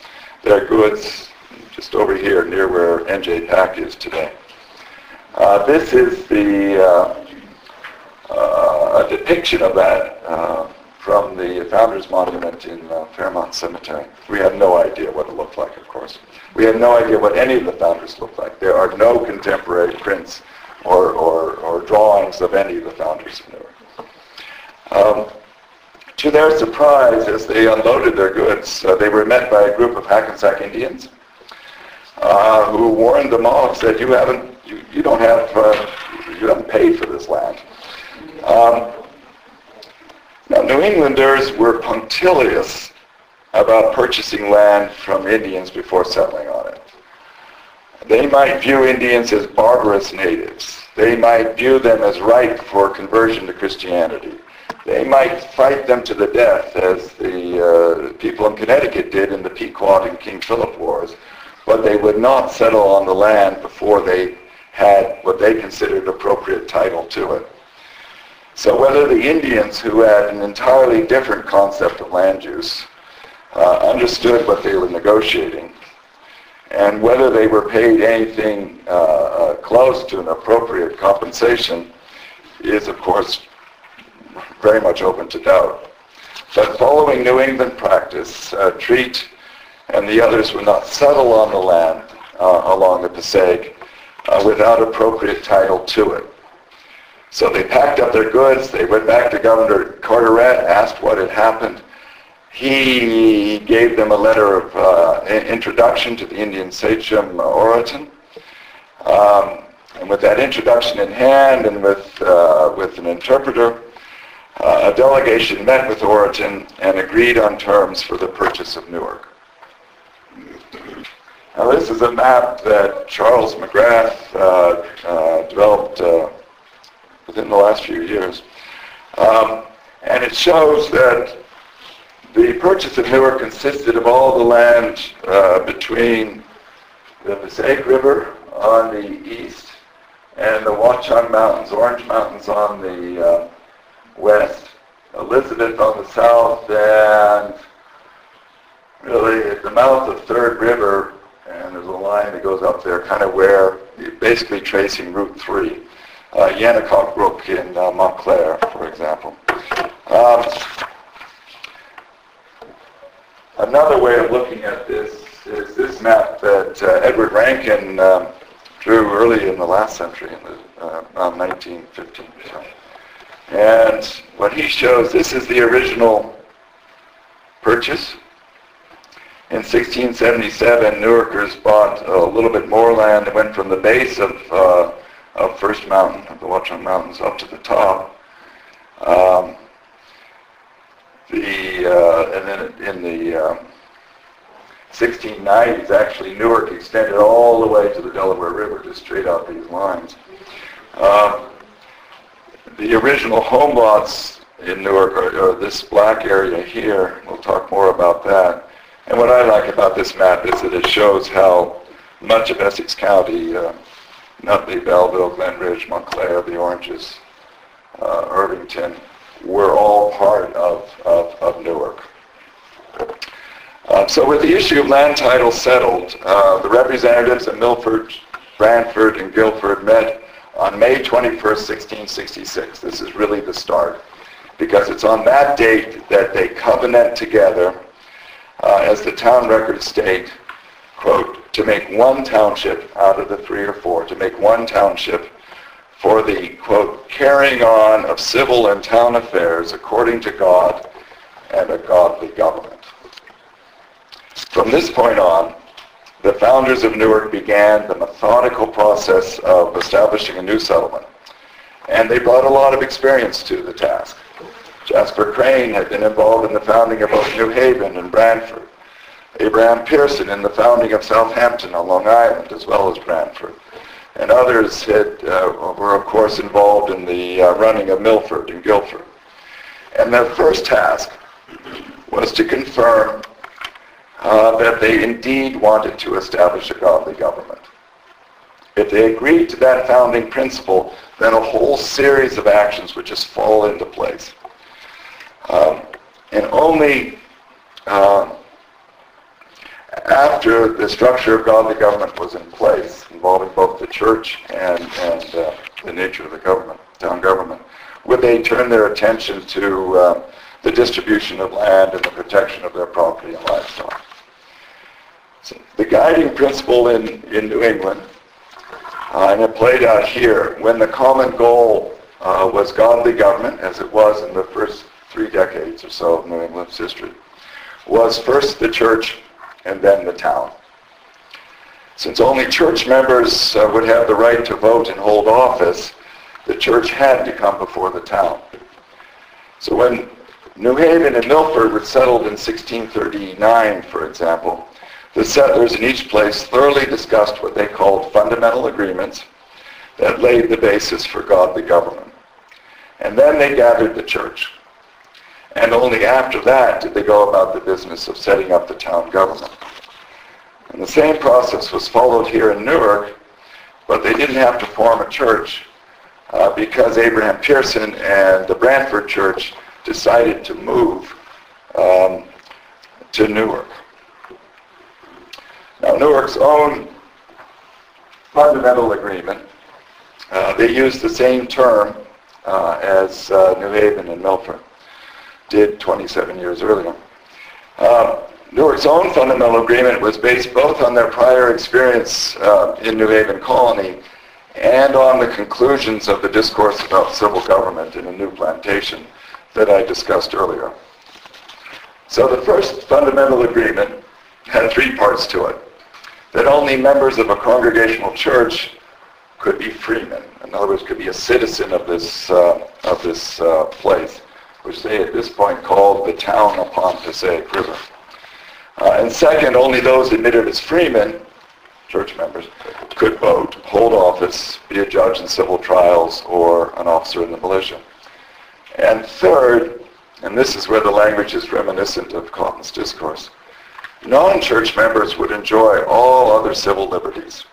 their goods, just over here near where NJPAC is today. Uh, this is the uh, a depiction of that from the Founders Monument in uh, Fairmount Cemetery. We have no idea what it looked like, of course. We have no idea what any of the founders looked like. There are no contemporary prints or, or, or drawings of any of the founders Newark. Um, to their surprise, as they unloaded their goods, uh, they were met by a group of Hackensack Indians uh, who warned them off, said, "You haven't, you, you don't have, uh, you haven't paid for this land." Um, now, New Englanders were punctilious about purchasing land from Indians before settling on it. They might view Indians as barbarous natives. They might view them as ripe for conversion to Christianity. They might fight them to the death, as the uh, people in Connecticut did in the Pequot and King Philip Wars, but they would not settle on the land before they had what they considered appropriate title to it. So whether the Indians, who had an entirely different concept of land use, uh, understood what they were negotiating, and whether they were paid anything uh, uh, close to an appropriate compensation is, of course, very much open to doubt. But following New England practice, uh, Treat and the others would not settle on the land uh, along the Passaic uh, without appropriate title to it. So they packed up their goods, they went back to Governor Carteret, asked what had happened. He gave them a letter of uh, introduction to the Indian sachem Oriton. Um, and with that introduction in hand and with, uh, with an interpreter, uh, a delegation met with Oriton and agreed on terms for the purchase of Newark. Now this is a map that Charles McGrath uh, uh, developed uh, within the last few years. Um, and it shows that the purchase of Newark consisted of all the land uh, between the Passaic River on the east and the Watchung Mountains, Orange Mountains on the uh, west, Elizabeth on the south, and really at the mouth of Third River, and there's a line that goes up there, kind of where, basically tracing Route 3. Uh, Yantacaw Brook in uh, Montclair, for example. Um, another way of looking at this is this map that uh, Edward Rankin um, drew early in the last century, in the, uh, around 1915. And what he shows, this is the original purchase. In 1677, Newarkers bought a little bit more land. It went from the base of, of First Mountain, of the Watchung Mountains, up to the top. Um, the, uh, and then in the uh, 1690s, actually, Newark extended all the way to the Delaware River, just straight out these lines. Um, the original home lots in Newark are, are, this black area here. We'll talk more about that. And what I like about this map is that it shows how much of Essex County, uh, Nutley, Belleville, Glen Ridge, Montclair, the Oranges, uh, Irvington, were all part of, of, of Newark. Uh, so with the issue of land title settled, uh, the representatives of Milford, Branford, and Guilford met on May 21, 1666. This is really the start because it's on that date that they covenant together, uh, as the town records state, quote, to make one township out of the three or four, to make one township for the, quote, carrying on of civil and town affairs according to God and a godly government. From this point on, the founders of Newark began the methodical process of establishing a new settlement. And they brought a lot of experience to the task. Jasper Crane had been involved in the founding of both New Haven and Branford. Abraham Pierson in the founding of Southampton on Long Island, as well as Branford. And others had, uh, were, of course, involved in the uh, running of Milford and Guilford. And their first task was to confirm uh, that they indeed wanted to establish a godly government. If they agreed to that founding principle, then a whole series of actions would just fall into place. Um, and only uh, after the structure of godly government was in place, involving both the church and, and uh, the nature of the government, town government, would they turn their attention to uh, the distribution of land and the protection of their property and livestock? So the guiding principle in, in New England, uh, and it played out here, when the common goal uh, was godly government, as it was in the first three decades or so of New England's history, was first the church and then the town. Since only church members uh, would have the right to vote and hold office, the church had to come before the town. So when New Haven and Milford were settled in 1639, for example, the settlers in each place thoroughly discussed what they called fundamental agreements that laid the basis for godly government. And then they gathered the church. And only after that did they go about the business of setting up the town government. And the same process was followed here in Newark, but they didn't have to form a church uh, because Abraham Pierson and the Branford Church decided to move um, to Newark. Now, Newark's own fundamental agreement, uh, they used the same term uh, as uh, New Haven and Milford did 27 years earlier. Uh, Newark's own fundamental agreement was based both on their prior experience uh, in New Haven Colony and on the conclusions of the discourse about civil government in a new plantation that I discussed earlier. So the first fundamental agreement had three parts to it. That only members of a congregational church could be freemen. In other words, could be a citizen of this, uh, of this uh, place which they at this point called the town upon Passaic River. Uh, and second, only those admitted as freemen, church members, could vote, hold office, be a judge in civil trials, or an officer in the militia. And third, and this is where the language is reminiscent of Cotton's discourse, non-church members would enjoy all other civil liberties,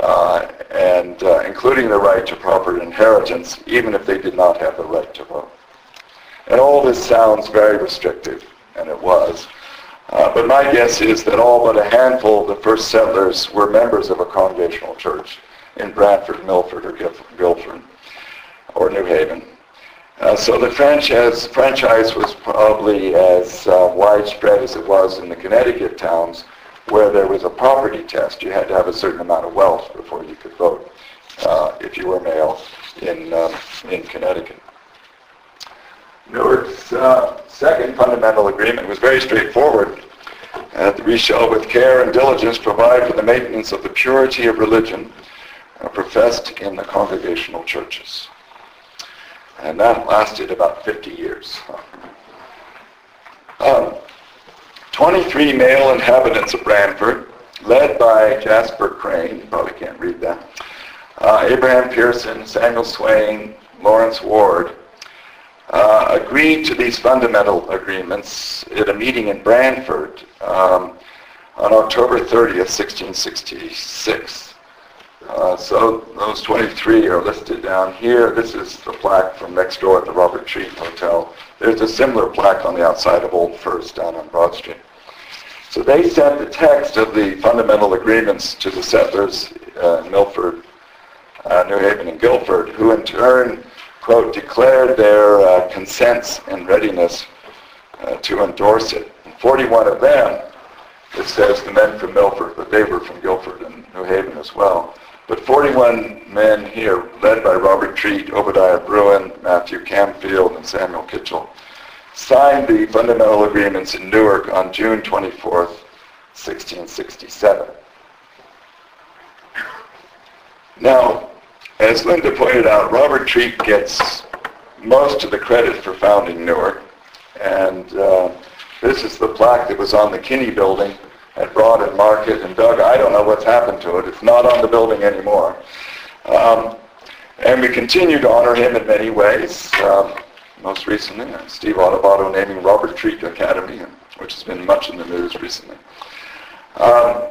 uh, and uh, including the right to proper inheritance, even if they did not have the right to vote. And all this sounds very restrictive, and it was. Uh, but my guess is that all but a handful of the first settlers were members of a congregational church in Branford, Milford, or Guilford, or New Haven. Uh, so the franchise, franchise was probably as uh, widespread as it was in the Connecticut towns where there was a property test. You had to have a certain amount of wealth before you could vote uh, if you were male in, um, in Connecticut. Newark's uh, second fundamental agreement was very straightforward. that we shall with care and diligence provide for the maintenance of the purity of religion uh, professed in the congregational churches. And that lasted about 50 years. Um, 23 male inhabitants of Branford, led by Jasper Crane, you probably can't read that, uh, Abraham Pierson, Samuel Swain, Lawrence Ward, uh, agreed to these fundamental agreements at a meeting in Branford um, on October 30th, 1666. Uh, so those 23 are listed down here. This is the plaque from next door at the Robert Treat Hotel. There's a similar plaque on the outside of Old First down on Broad Street. So they sent the text of the fundamental agreements to the settlers uh, in Milford, uh, New Haven, and Guilford, who in turn quote, declared their uh, consents and readiness uh, to endorse it. And 41 of them, it says the men from Milford, but they were from Guilford and New Haven as well. But 41 men here, led by Robert Treat, Obadiah Bruen, Matthew Camfield, and Samuel Kitchell, signed the fundamental agreements in Newark on June 24, 1667. Now, as Linda pointed out, Robert Treat gets most of the credit for founding Newark. And uh, this is the plaque that was on the Kinney building at Broad and Market. And Doug, I don't know what's happened to it. It's not on the building anymore. Um, and we continue to honor him in many ways. Um, most recently, uh, Steve Adubato naming Robert Treat Academy, which has been much in the news recently. Um,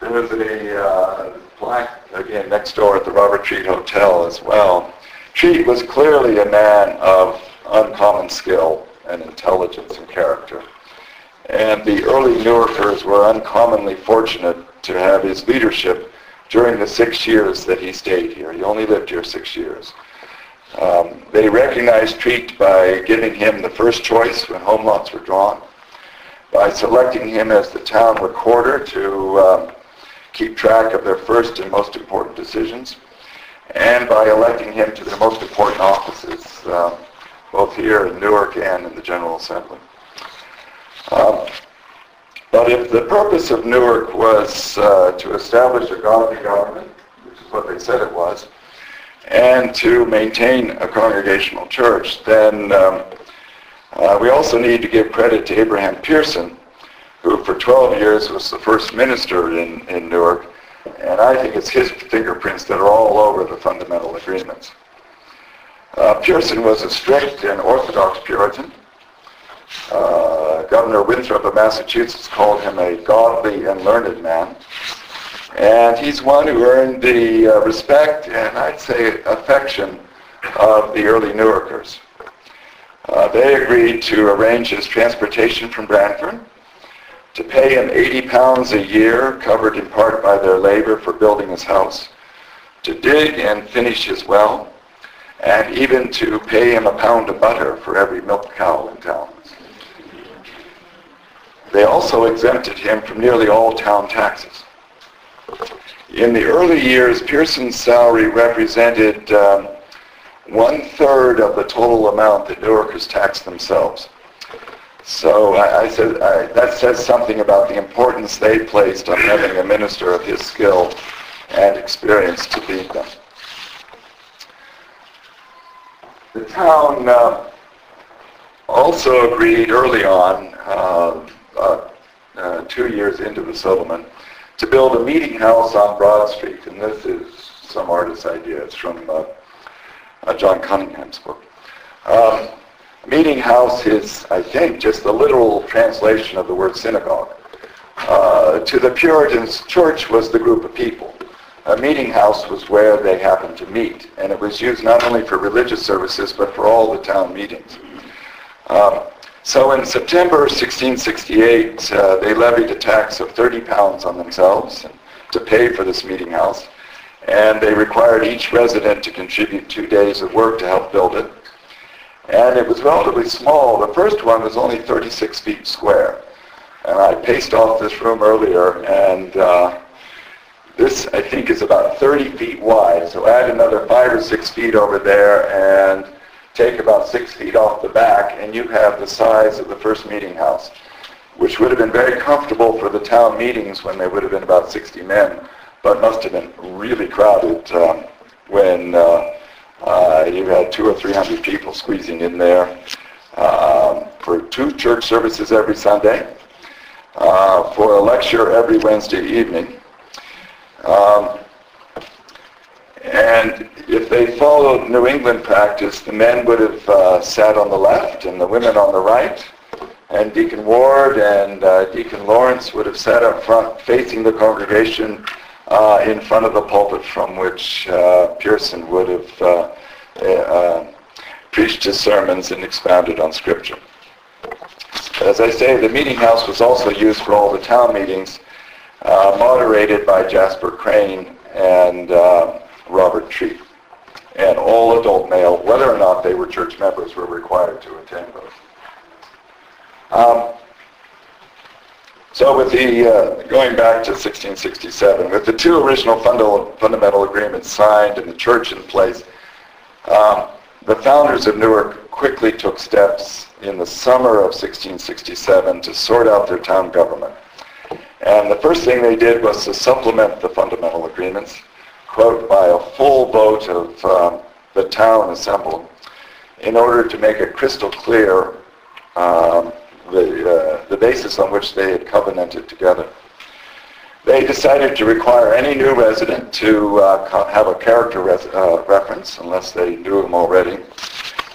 there was a uh, plaque, again, next door at the Robert Treat Hotel as well. Treat was clearly a man of uncommon skill and intelligence and character. And the early Newarkers were uncommonly fortunate to have his leadership during the six years that he stayed here. He only lived here six years. Um, they recognized Treat by giving him the first choice when home lots were drawn, by selecting him as the town recorder to um, keep track of their first and most important decisions, and by electing him to their most important offices, uh, both here in Newark and in the General Assembly. Um, but if the purpose of Newark was uh, to establish a godly government, which is what they said it was, and to maintain a congregational church, then um, uh, we also need to give credit to Abraham Pierson, who for 12 years was the first minister in, in Newark, and I think it's his fingerprints that are all over the fundamental agreements. Uh, Pierson was a strict and orthodox Puritan. Uh, Governor Winthrop of Massachusetts called him a godly and learned man. And he's one who earned the uh, respect and I'd say affection of the early Newarkers. Uh, they agreed to arrange his transportation from Branford, to pay him 80 pounds a year, covered in part by their labor for building his house, to dig and finish his well, and even to pay him a pound of butter for every milk cow in town. They also exempted him from nearly all town taxes. In the early years, Pierson's salary represented um, one-third of the total amount that Newarkers taxed themselves. So I, I said I, that says something about the importance they placed on having a minister of his skill and experience to lead them. The town uh, also agreed early on, uh, uh, uh, two years into the settlement, to build a meeting house on Broad Street. And this is some artist's idea. It's from uh, uh, John Cunningham's book. Um, meeting house is, I think, just the literal translation of the word synagogue. Uh, to the Puritans, church was the group of people. A meeting house was where they happened to meet, and it was used not only for religious services, but for all the town meetings. Um, so in September 1668, uh, they levied a tax of 30 pounds on themselves to pay for this meeting house, and they required each resident to contribute two days of work to help build it. And it was relatively small. The first one was only 36 feet square. And I paced off this room earlier, and uh, this, I think, is about 30 feet wide. So add another five or six feet over there, and take about six feet off the back, and you have the size of the first meeting house, which would have been very comfortable for the town meetings when they would have been about 60 men, but must have been really crowded um, when uh, uh, you had two or three hundred people squeezing in there um, for two church services every Sunday, uh, for a lecture every Wednesday evening. Um, and if they followed New England practice, the men would have uh, sat on the left and the women on the right. And Deacon Ward and uh, Deacon Lawrence would have sat up front facing the congregation uh, in front of the pulpit from which uh, Pierson would have uh, uh, preached his sermons and expounded on Scripture. As I say, the meeting house was also used for all the town meetings, moderated by Jasper Crane and Robert Treat. And all adult male, whether or not they were church members, were required to attend those. Um, so with the, uh, going back to 1667, with the two original fundamental, fundamental agreements signed and the church in place, um, the founders of Newark quickly took steps in the summer of 1667 to sort out their town government. And the first thing they did was to supplement the fundamental agreements quote, by a full vote of um, the town assembled in order to make it crystal clear um, the, uh, the basis on which they had covenanted together. They decided to require any new resident to uh, have a character res- uh, reference, unless they knew him already,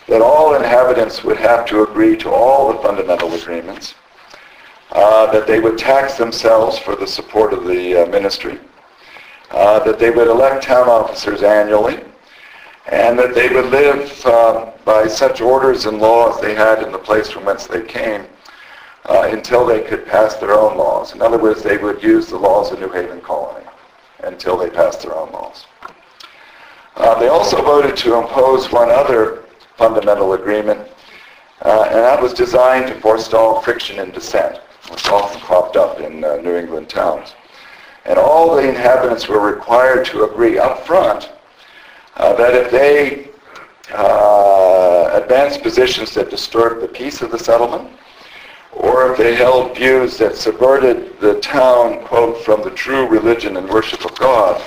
that all inhabitants would have to agree to all the fundamental agreements, uh, that they would tax themselves for the support of the uh, ministry, uh, that they would elect town officers annually, and that they would live uh, by such orders and laws they had in the place from whence they came, uh, until they could pass their own laws. In other words, they would use the laws of New Haven Colony until they passed their own laws. Uh, they also voted to impose one other fundamental agreement, uh, and that was designed to forestall friction and dissent, which often cropped up in uh, New England towns. And all the inhabitants were required to agree up front uh, that if they uh, advanced positions that disturbed the peace of the settlement, or if they held views that subverted the town, quote, from the true religion and worship of God,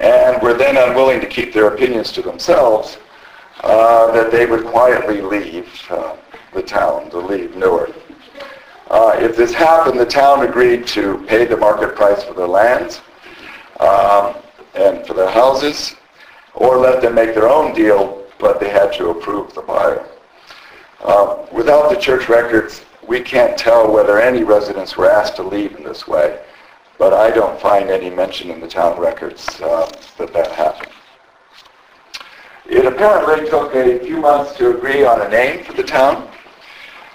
and were then unwilling to keep their opinions to themselves, uh, that they would quietly leave uh, the town, to leave Newark. Uh, if this happened, the town agreed to pay the market price for their lands um, and for their houses, or let them make their own deal, but they had to approve the buyer. Uh, without the church records, we can't tell whether any residents were asked to leave in this way, but I don't find any mention in the town records uh, that that happened. It apparently took a few months to agree on a name for the town.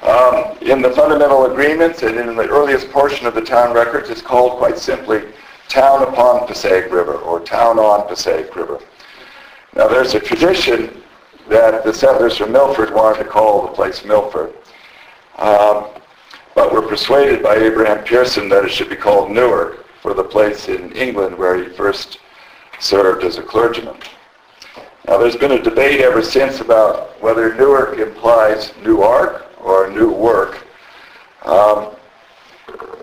Um, in the fundamental agreements and in the earliest portion of the town records, it's called quite simply Town upon Passaic River or Town on Passaic River. Now there's a tradition that the settlers from Milford wanted to call the place Milford. Um, but were persuaded by Abraham Pierson that it should be called Newark for the place in England where he first served as a clergyman. Now there's been a debate ever since about whether Newark implies new ark or new work. Um,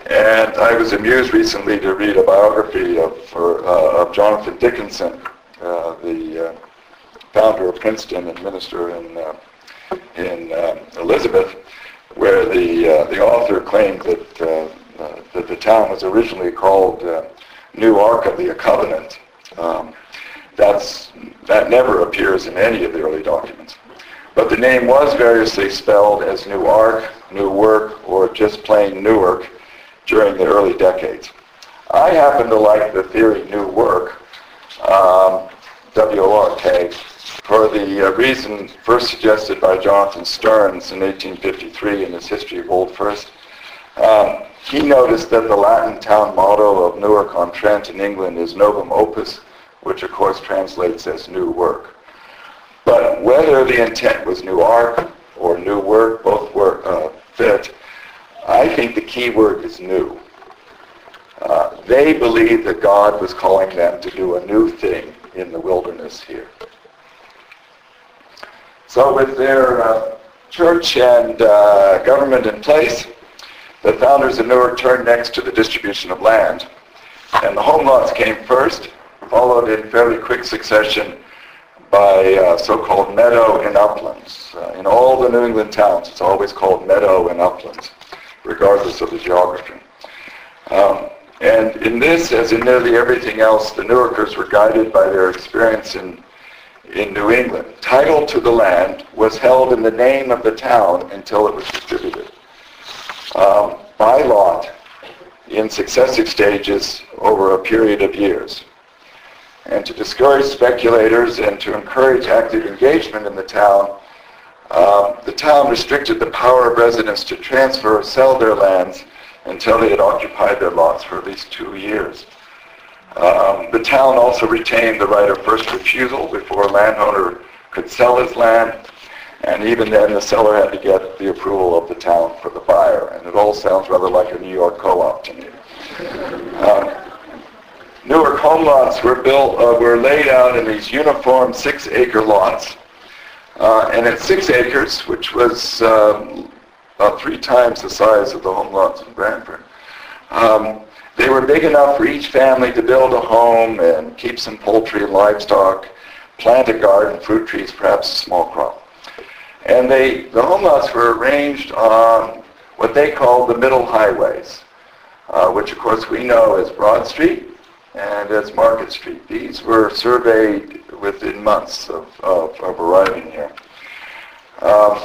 and I was amused recently to read a biography of, for, uh, of Jonathan Dickinson, uh, the uh, founder of Princeton and minister in, uh, in um, Elizabeth, where the, uh, the author claimed that, uh, uh, that the town was originally called New Ark of the Covenant. Um, that's, that never appears in any of the early documents. But the name was variously spelled as New Ark, New Work, or just plain Newark during the early decades. I happen to like the theory New Work, um, W-O-R-K, for the uh, reason first suggested by Jonathan Stearns in 1853 in his History of Old First. Um, he noticed that the Latin town motto of Newark-on-Trent in England is Novum Opus, which of course translates as new work. But whether the intent was new ark or new work, both were uh, fit, I think the key word is new. Uh, they believed that God was calling them to do a new thing in the wilderness here. So with their uh, church and uh, government in place, the founders of Newark turned next to the distribution of land. And the home lots came first, followed in fairly quick succession by uh, so-called meadow and uplands. Uh, in all the New England towns, it's always called meadow and uplands, regardless of the geography. Um, and in this, as in nearly everything else, the Newarkers were guided by their experience in in New England. Title to the land was held in the name of the town until it was distributed. Um, by lot in successive stages over a period of years. And to discourage speculators and to encourage active engagement in the town, um, the town restricted the power of residents to transfer or sell their lands until they had occupied their lots for at least two years. Um, the town also retained the right of first refusal before a landowner could sell his land, and even then the seller had to get the approval of the town for the buyer. And it all sounds rather like a New York co-op to me. Um, Newark home lots were built, uh, were laid out in these uniform six-acre lots. Uh, and at six acres, which was um, about three times the size of the home lots in Branford, um, they were big enough for each family to build a home and keep some poultry and livestock, plant a garden, fruit trees, perhaps a small crop. And they, the home lots were arranged on what they called the middle highways, uh, which of course we know as Broad Street and as Market Street. These were surveyed within months of, of, of arriving here. Um,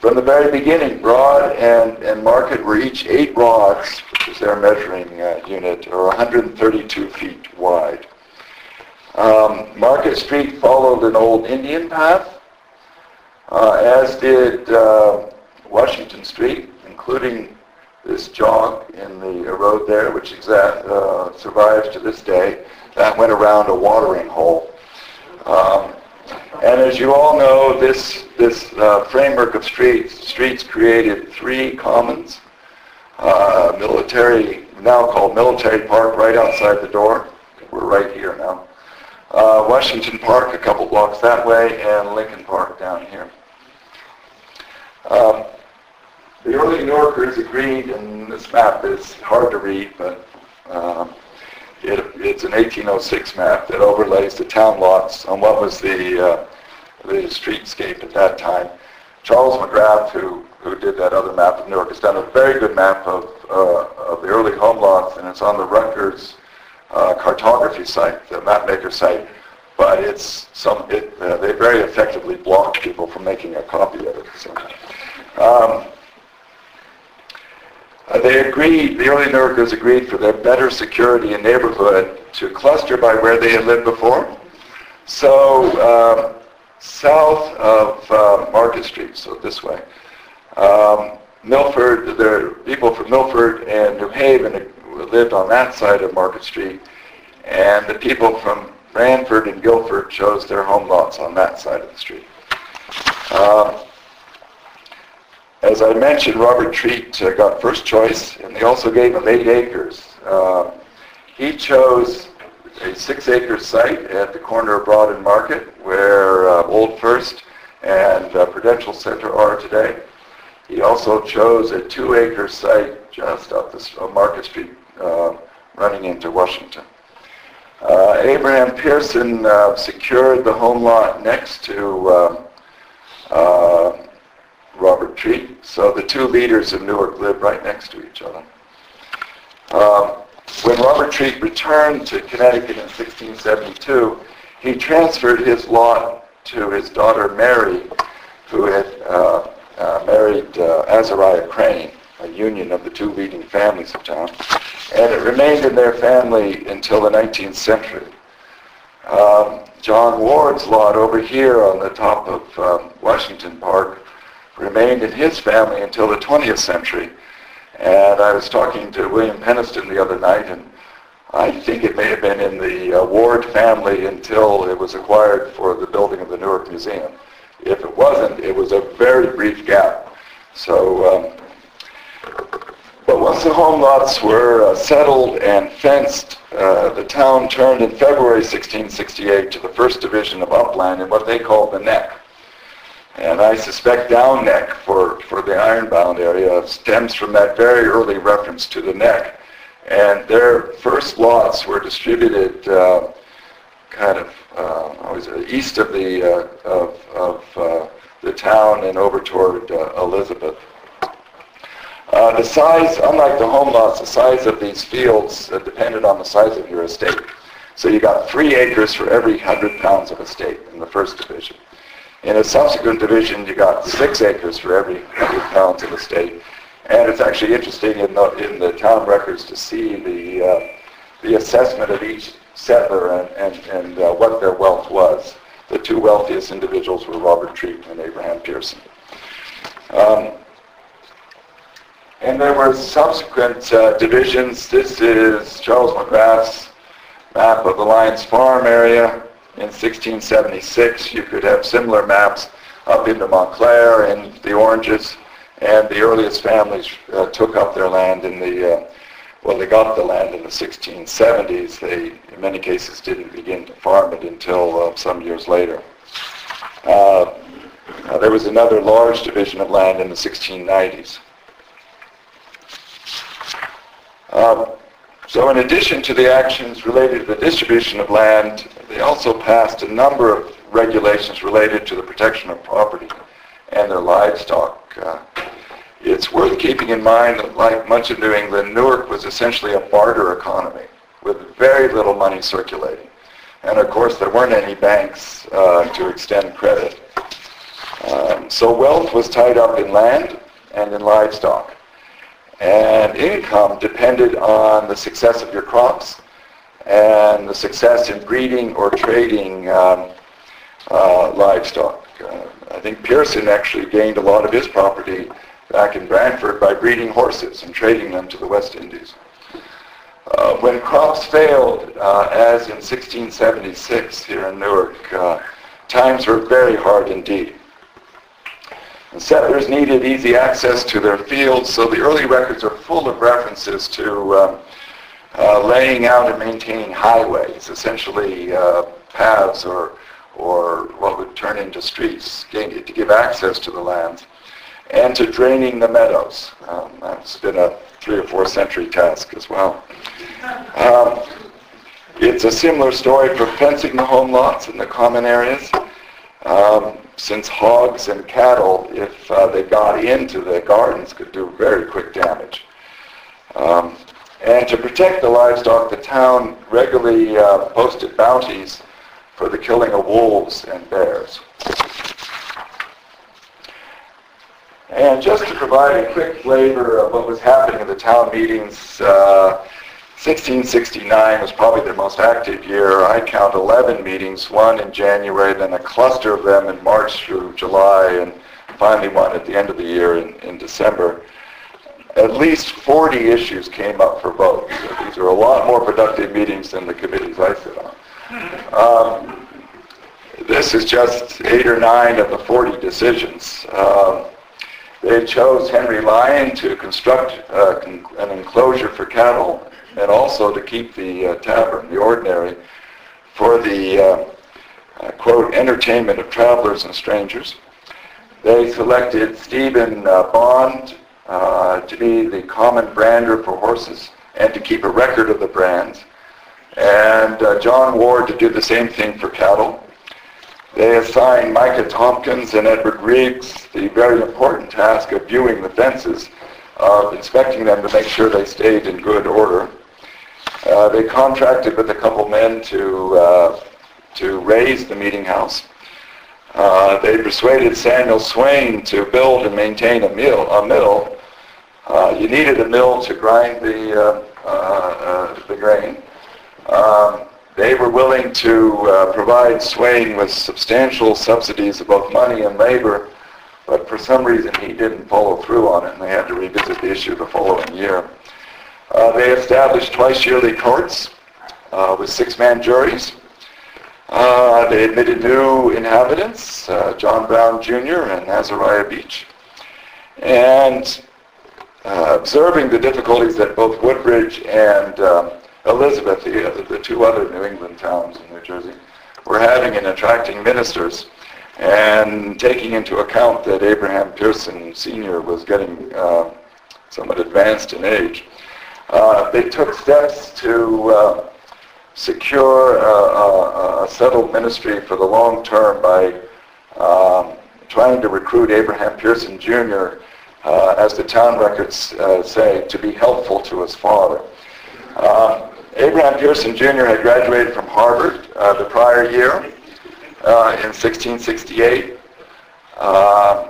from the very beginning, Broad and, and Market were each eight rods, which is their measuring uh, unit, or 132 feet wide. Um, Market Street followed an old Indian path, uh, as did uh, Washington Street, including this jog in the road there, which exact, uh, survives to this day. That went around a watering hole. Um, and as you all know, this, this uh, framework of streets, streets created three commons. Uh, military, now called Military Park, right outside the door. We're right here now. Uh, Washington Park, a couple blocks that way, and Lincoln Park down here. Um, the early Newarkers agreed, and this map is hard to read, but um, it, it's an 1806 map that overlays the town lots on what was the, uh, the streetscape at that time. Charles McGrath, who, who did that other map of New York, has done a very good map of, uh, of the early home lots, and it's on the Rutgers uh, cartography site, the mapmaker site. But it's some, it, uh, they very effectively blocked people from making a copy of it. So, um, they agreed, the early Newarkers agreed for their better security in neighborhood to cluster by where they had lived before. So um, south of uh, Market Street, so this way, um, Milford, the people from Milford and New Haven lived on that side of Market Street, and the people from Branford and Guilford chose their home lots on that side of the street. Uh, as I mentioned, Robert Treat uh, got first choice, and they also gave him eight acres. Uh, he chose a six-acre site at the corner of Broad and Market, where uh, Old First and uh, Prudential Center are today. He also chose a two-acre site just up the Market Street, uh, running into Washington. Uh, Abraham Pierson secured the home lot next to Robert Treat. So the two leaders of Newark lived right next to each other. Um, when Robert Treat returned to Connecticut in 1672, he transferred his lot to his daughter Mary, who had uh, uh, married uh, Azariah Crane, a union of the two leading families of town, and it remained in their family until the 19th century. Um, John Ward's lot over here on the top of um, Washington Park remained in his family until the 20th century. And I was talking to William Penniston the other night, and I think it may have been in the uh, Ward family until it was acquired for the building of the Newark Museum. If it wasn't, it was a very brief gap. So, um, but once the home lots were uh, settled and fenced, uh, the town turned in February 1668 to the first division of upland in what they called the neck. And I suspect down neck for, for the ironbound area stems from that very early reference to the neck. And their first lots were distributed uh, kind of uh, east of the, uh, of, of uh, the town and over toward uh, Elizabeth. Uh, the size, unlike the home lots, the size of these fields depended on the size of your estate. So you got three acres for every hundred pounds of estate in the first division. In a subsequent division, you got six acres for every 100 pounds of estate. And it's actually interesting in the, in the town records to see the, uh, the assessment of each settler and, and, and uh, what their wealth was. The two wealthiest individuals were Robert Treat and Abraham Pierson. Um, and there were subsequent uh, divisions. This is Charles McGrath's map of the Lyons Farm area in 1676. You could have similar maps up into Montclair and the Oranges, and the earliest families uh, took up their land in the, uh, well, they got the land in the 1670s. They, in many cases, didn't begin to farm it until uh, some years later. Uh, there was another large division of land in the 1690s. So in addition to the actions related to the distribution of land, they also passed a number of regulations related to the protection of property and their livestock. Uh, it's worth keeping in mind that like much of New England, Newark was essentially a barter economy with very little money circulating. And of course, there weren't any banks uh, to extend credit. Um, so wealth was tied up in land and in livestock and income depended on the success of your crops and the success in breeding or trading um, uh, livestock. Uh, I think Pierson actually gained a lot of his property back in Branford by breeding horses and trading them to the West Indies. Uh, when crops failed, uh, as in 1676 here in Newark, uh, times were very hard indeed. Settlers needed easy access to their fields, so the early records are full of references to um, uh, laying out and maintaining highways, essentially uh, paths or, or what would turn into streets to give access to the lands, and to draining the meadows. Um, that's been a three or four century task as well. Um, it's a similar story for fencing the home lots in the common areas. Um, since hogs and cattle, if uh, they got into the gardens, could do very quick damage. Um, and to protect the livestock, the town regularly uh, posted bounties for the killing of wolves and bears. And just to provide a quick flavor of what was happening in the town meetings, uh, 1669 was probably their most active year. I count 11 meetings, one in January, then a cluster of them in March through July, and finally one at the end of the year in, in December. At least 40 issues came up for vote. So these are a lot more productive meetings than the committees I sit on. Um, this is just eight or nine of the 40 decisions. Um, they chose Henry Lyon to construct uh, an enclosure for cattle and also to keep the uh, tavern, the ordinary, for the, uh, uh quote, entertainment of travelers and strangers. They selected Stephen uh, Bond uh, to be the common brander for horses and to keep a record of the brands. And John Ward to do the same thing for cattle. They assigned Micah Tompkins and Edward Riggs the very important task of viewing the fences, of inspecting them to make sure they stayed in good order. Uh, they contracted with a couple men to, uh, to raise the meeting house. Uh, they persuaded Samuel Swain to build and maintain a mill. A mill. Uh, you needed a mill to grind the, uh, uh, the grain. Um, they were willing to provide Swain with substantial subsidies of both money and labor, but for some reason he didn't follow through on it, and they had to revisit the issue the following year. Uh, they established twice yearly courts uh, with six-man juries. Uh, they admitted new inhabitants, uh, John Brown Jr. and Azariah Beach. And uh, observing the difficulties that both Woodbridge and um, Elizabeth, the, the two other New England towns in New Jersey, were having in attracting ministers and taking into account that Abraham Pierson Sr. was getting uh, somewhat advanced in age. Uh, they took steps to uh, secure a, a, settled ministry for the long term by um, trying to recruit Abraham Pierson Jr., uh, as the town records uh, say, to be helpful to his father. Um, Abraham Pierson Jr. had graduated from Harvard uh, the prior year uh, in 1668. Uh,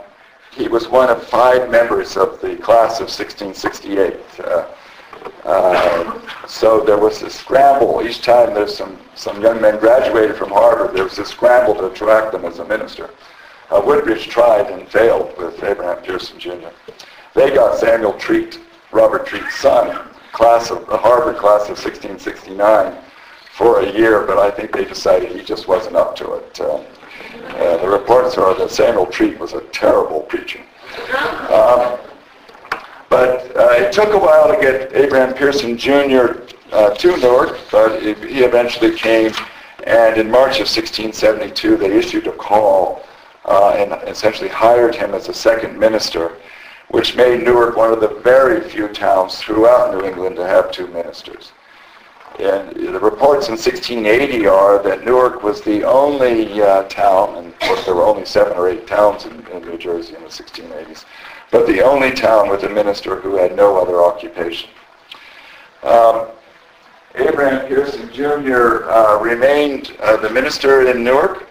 he was one of five members of the class of 1668. Uh, so there was a scramble. Each time there's some, some young men graduated from Harvard, there was a scramble to attract them as a minister. Uh, Woodbridge tried and failed with Abraham Pierson Jr. They got Samuel Treat, Robert Treat's son, class of the Harvard class of 1669 for a year, but I think they decided he just wasn't up to it. Uh, uh, the reports are that Samuel Treat was a terrible preacher. Um, but uh, it took a while to get Abraham Pierson Jr. Uh, to Newark, but he eventually came, and in March of 1672 they issued a call uh, and essentially hired him as a second minister which made Newark one of the very few towns throughout New England to have two ministers. And the reports in 1680 are that Newark was the only uh, town, and of course there were only seven or eight towns in, in, New Jersey in the 1680s, but the only town with a minister who had no other occupation. Um, Abraham Pierson Jr. Uh, remained uh, the minister in Newark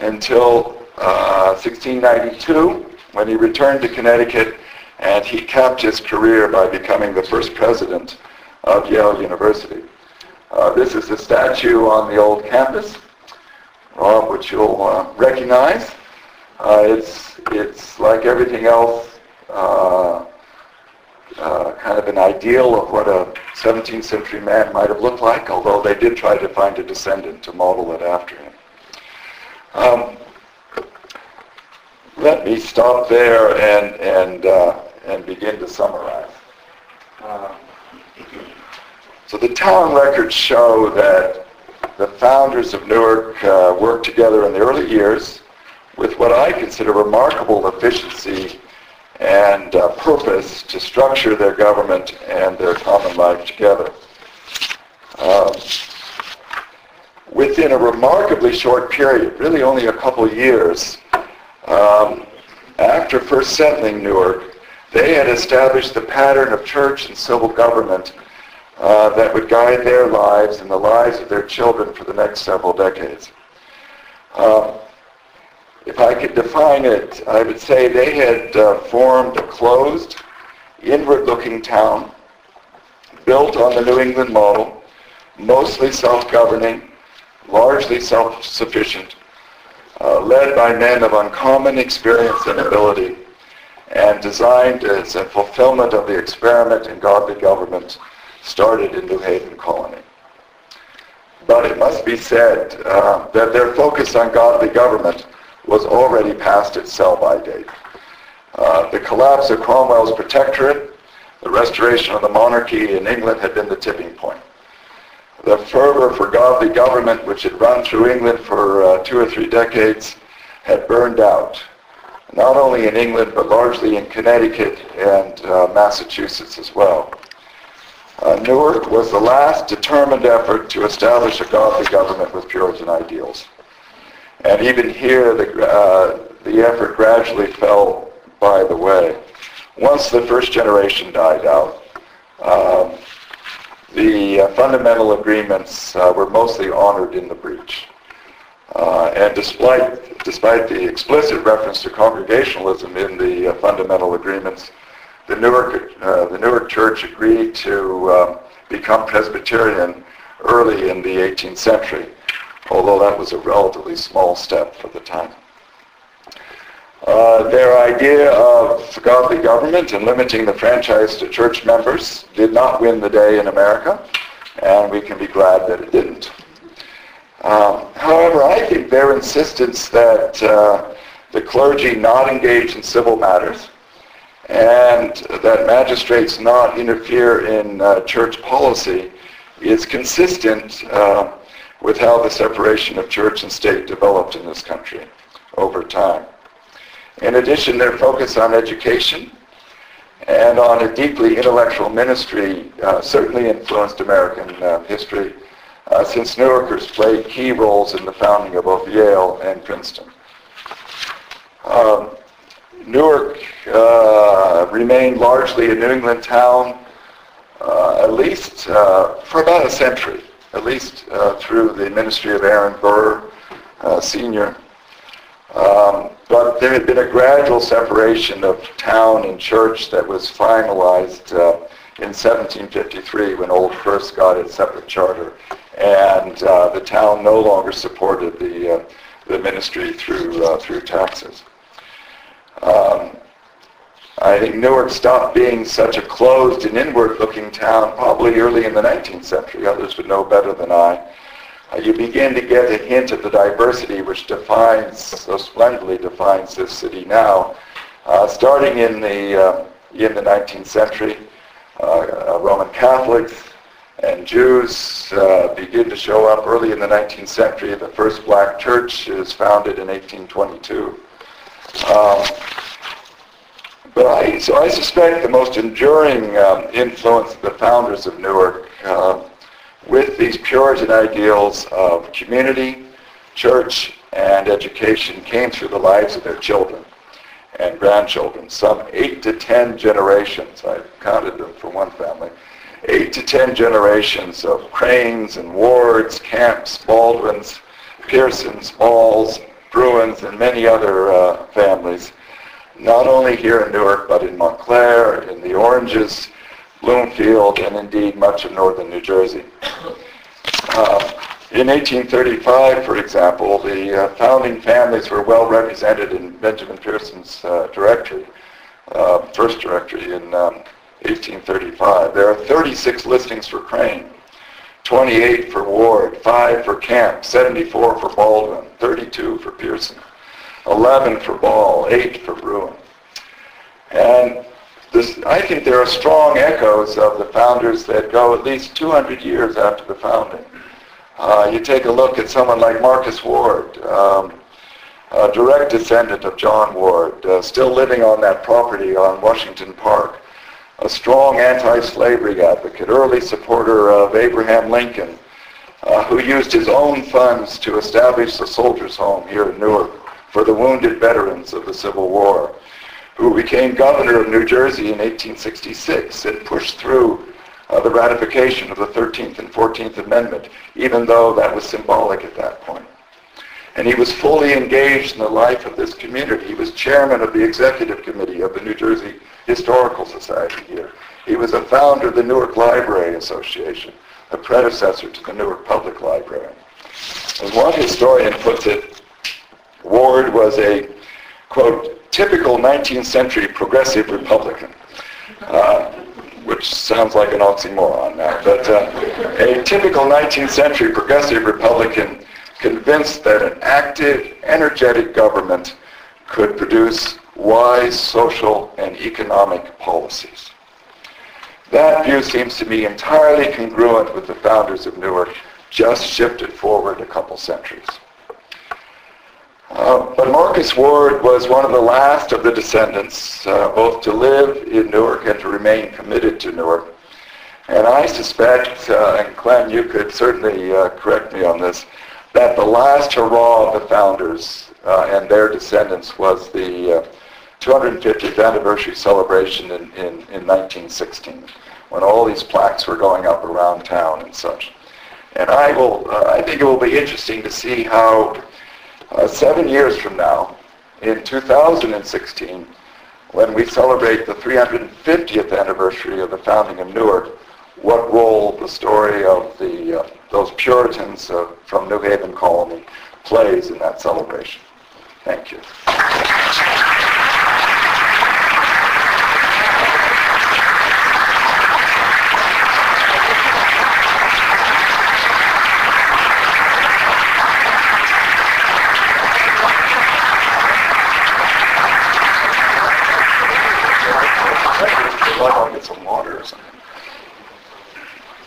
until 1692 uh, when he returned to Connecticut and he capped his career by becoming the first president of Yale University. Uh, this is a statue on the old campus, uh, which you'll uh, recognize. It's, it's like everything else uh, uh, kind of an ideal of what a 17th century man might have looked like, although they did try to find a descendant to model it after him. Um, let me stop there and, and, uh, and begin to summarize. Uh, so the town records show that the founders of Newark uh, worked together in the early years with what I consider remarkable efficiency and uh, purpose to structure their government and their common life together. Um, within a remarkably short period, really only a couple years, um, after first settling Newark, they had established the pattern of church and civil government uh, that would guide their lives and the lives of their children for the next several decades. Uh, if I could define it, I would say they had uh, formed a closed, inward-looking town built on the New England model, mostly self-governing, largely self-sufficient, uh, led by men of uncommon experience and ability, and designed as a fulfillment of the experiment in godly government started in New Haven Colony. But it must be said uh, that their focus on godly government was already past its sell-by date. Uh, the collapse of Cromwell's protectorate, the restoration of the monarchy in England had been the tipping point. The fervor for godly government, which had run through England for uh, two or three decades, had burned out, not only in England, but largely in Connecticut and uh, Massachusetts as well. Uh, Newark was the last determined effort to establish a godly government with Puritan ideals. And even here, the, uh, the effort gradually fell by the way. Once the first generation died out, um, the uh, fundamental agreements uh, were mostly honored in the breach. Uh, and despite, despite the explicit reference to congregationalism in the uh, fundamental agreements, the Newark, uh, the Newark Church agreed to um, become Presbyterian early in the 18th century, although that was a relatively small step for the time. Uh, their idea of godly government and limiting the franchise to church members did not win the day in America, and we can be glad that it didn't. Um, however, I think their insistence that uh, the clergy not engage in civil matters and that magistrates not interfere in uh, church policy is consistent uh, with how the separation of church and state developed in this country over time. In addition, their focus on education and on a deeply intellectual ministry uh, certainly influenced American uh, history uh, since Newarkers played key roles in the founding of both Yale and Princeton. Um, Newark uh, remained largely a New England town uh, at least uh, for about a century, at least uh, through the ministry of Aaron Burr, uh, Sr. Um, but there had been a gradual separation of town and church that was finalized uh, in 1753 when Old First got its separate charter, and the town no longer supported the the ministry through through taxes. Um, I think Newark stopped being such a closed and inward-looking town probably early in the 19th century. Others would know better than I. Uh, you begin to get a hint of the diversity which defines, so splendidly defines this city now. Uh, starting in the, uh, in the 19th century, uh, uh, Roman Catholics and Jews uh, begin to show up early in the 19th century. The first black church is founded in 1822. Um, but I, so I suspect the most enduring um, influence of the founders of Newark uh, with these Puritan ideals of community, church, and education came through the lives of their children and grandchildren. Some eight to ten generations, I counted them for one family, eight to ten generations of Cranes and Wards, Camps, Baldwins, Piersons, Balls, Bruens, and many other uh, families, not only here in Newark, but in Montclair, in the Oranges, Bloomfield, and indeed much of northern New Jersey. Uh, in 1835, for example, the uh, founding families were well represented in Benjamin Pierson's uh, directory. uh, first directory in um, 1835. There are 36 listings for Crane, 28 for Ward, 5 for Camp, 74 for Baldwin, 32 for Pearson, 11 for Ball, 8 for Bruen. And this, I think there are strong echoes of the founders that go at least 200 years after the founding. Uh, you take a look at someone like Marcus Ward, um, a direct descendant of John Ward, uh, still living on that property on Washington Park, a strong anti-slavery advocate, early supporter of Abraham Lincoln, uh, who used his own funds to establish the Soldiers' Home here in Newark for the wounded veterans of the Civil War, who became governor of New Jersey in 1866 and pushed through uh, the ratification of the 13th and 14th Amendment, even though that was symbolic at that point. And he was fully engaged in the life of this community. He was chairman of the executive committee of the New Jersey Historical Society here. He was a founder of the Newark Library Association, a predecessor to the Newark Public Library. As one historian puts it, Ward was a, quote, typical 19th century progressive Republican. Uh, which sounds like an oxymoron now, but uh, a typical 19th century progressive Republican convinced that an active, energetic government could produce wise social and economic policies. That view seems to be entirely congruent with the founders of Newark, just shifted forward a couple centuries. Uh, but Marcus Ward was one of the last of the descendants, uh, both to live in Newark and to remain committed to Newark. And I suspect, uh, and Clem, you could certainly uh, correct me on this, that the last hurrah of the founders uh, and their descendants was the 250th anniversary celebration in, in, in 1916, when all these plaques were going up around town and such. And I will, I think it will be interesting to see how uh, seven years from now, in 2016, when we celebrate the 350th anniversary of the founding of Newark, what role the story of the uh, those Puritans uh, from New Haven Colony plays in that celebration. Thank you.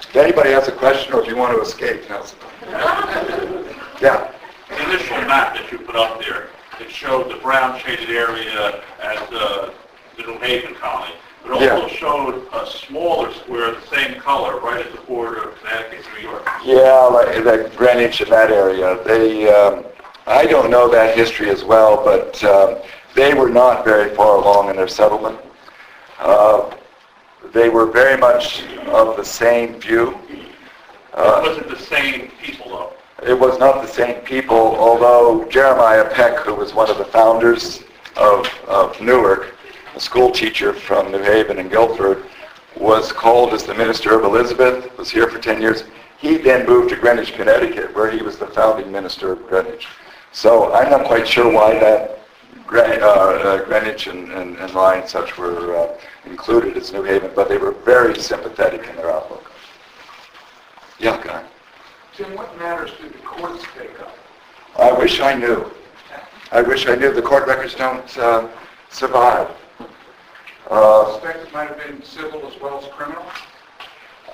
If anybody has a question or if you want to escape, now's. Yeah. The initial map that you put up there, it showed the brown shaded area as uh, the New Haven colony. It also Yeah. showed a smaller square, of the same color, right at the border of Connecticut, New York. Yeah, like, like Greenwich in that area. They, um, I don't know that history as well, but um, they were not very far along in their settlement. Uh, they were very much of the same view. It Uh, wasn't the same people though. it was not the same people, although Jeremiah Peck, who was one of the founders of, of Newark, a school teacher from New Haven and Guilford, was called as the minister of Elizabeth, was here for 10 years. He then moved to Greenwich, Connecticut, where he was the founding minister of Greenwich. So I'm not quite sure why that Uh, uh, Greenwich and, and, and Rye and such were uh, included as New Haven, but they were very sympathetic in their outlook. Yeah, Guy. Tim, what matters do the courts take up? I wish I knew. I wish I knew. The court records don't uh, survive. I Uh, suspect it might have been civil as well as criminal.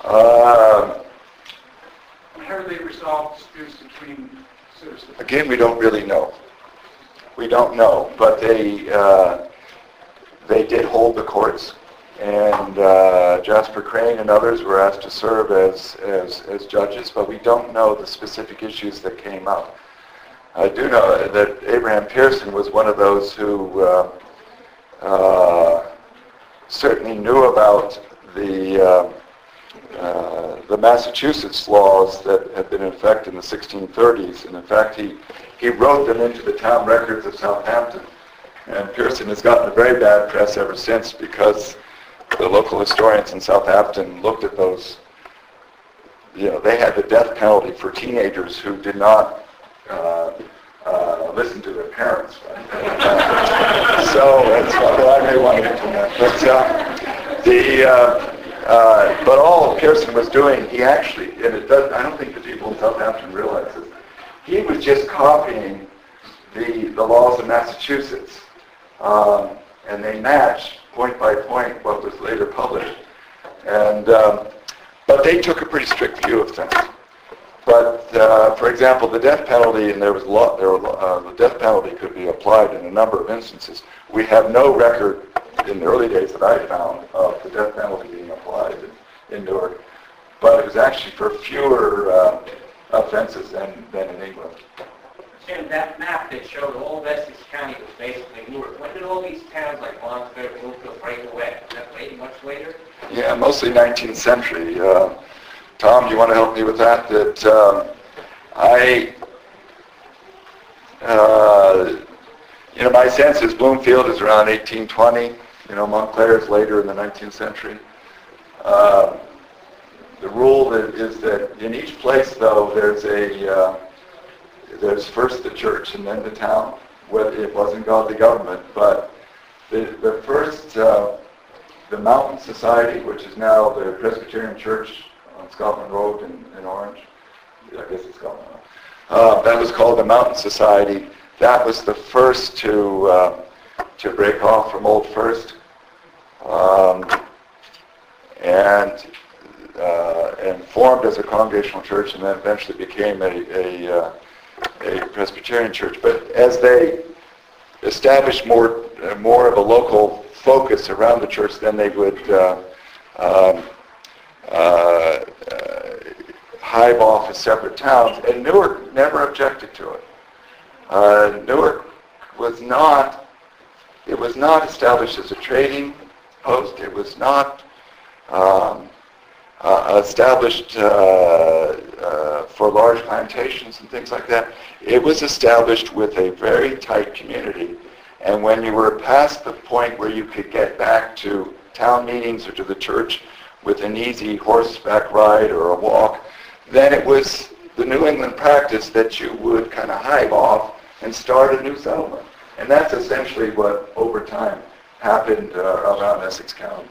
uh, how do they resolve disputes between citizens? again, we don't really know. We don't know, but they uh, they did hold the courts, and uh, Jasper Crane and others were asked to serve as, as as judges, but we don't know the specific issues that came up. I do know that Abraham Pierson was one of those who uh, uh, certainly knew about the uh, uh, the Massachusetts laws that had been in effect in the 1630s, and in fact he he wrote them into the town records of Southampton. And Pierson has gotten a very bad press ever since because the local historians in Southampton looked at those. You know, they had the death penalty for teenagers who did not uh, uh, listen to their parents. Right? so that's what I may want to implement. But uh, the uh, uh, but all Pierson was doing, he actually, and it does, I don't think the people in Southampton realize this, he was just copying the, the laws of Massachusetts. Um, and they matched point by point what was later published. And, um, but they took a pretty strict view of things. But, uh, for example, the death penalty, and there was lot, there uh, the death penalty could be applied in a number of instances. We have no record in the early days that I found of the death penalty being applied in, in Newark, but it was actually for fewer uh, offenses than, than in England. Tim, that map that showed all of Essex County was basically Newark. When did all these towns like Lonsdale, Bloomfield break away? Was that late, much later? Yeah, mostly 19th century. Uh, Tom, you want to help me with that? That um, I, uh, you know, my sense is Bloomfield is around 1820. You know, Montclair is later in the 19th century. Uh, the rule that is that in each place, though, there's a uh, there's first the church and then the town. Whether it wasn't called the government, but the the first uh, the Mountain Society, which is now the Presbyterian Church on Scotland Road in, in Orange. I guess it's Scotland Road. Uh, that was called the Mountain Society. That was the first to uh, to break off from Old First, um, and uh, and formed as a congregational church, and then eventually became a a, uh, a Presbyterian church. But as they established more uh, more of a local focus around the church, then they would uh, um, uh, uh, hive off as separate towns. And Newark never objected to it. Newark was not, it was not established as a trading post. It was not um, uh, established uh, uh, for large plantations and things like that. It was established with a very tight community. And when you were past the point where you could get back to town meetings or to the church with an easy horseback ride or a walk, then it was the New England practice that you would kind of hive off and start a new settlement. And that's essentially what, over time, happened uh, around Essex County.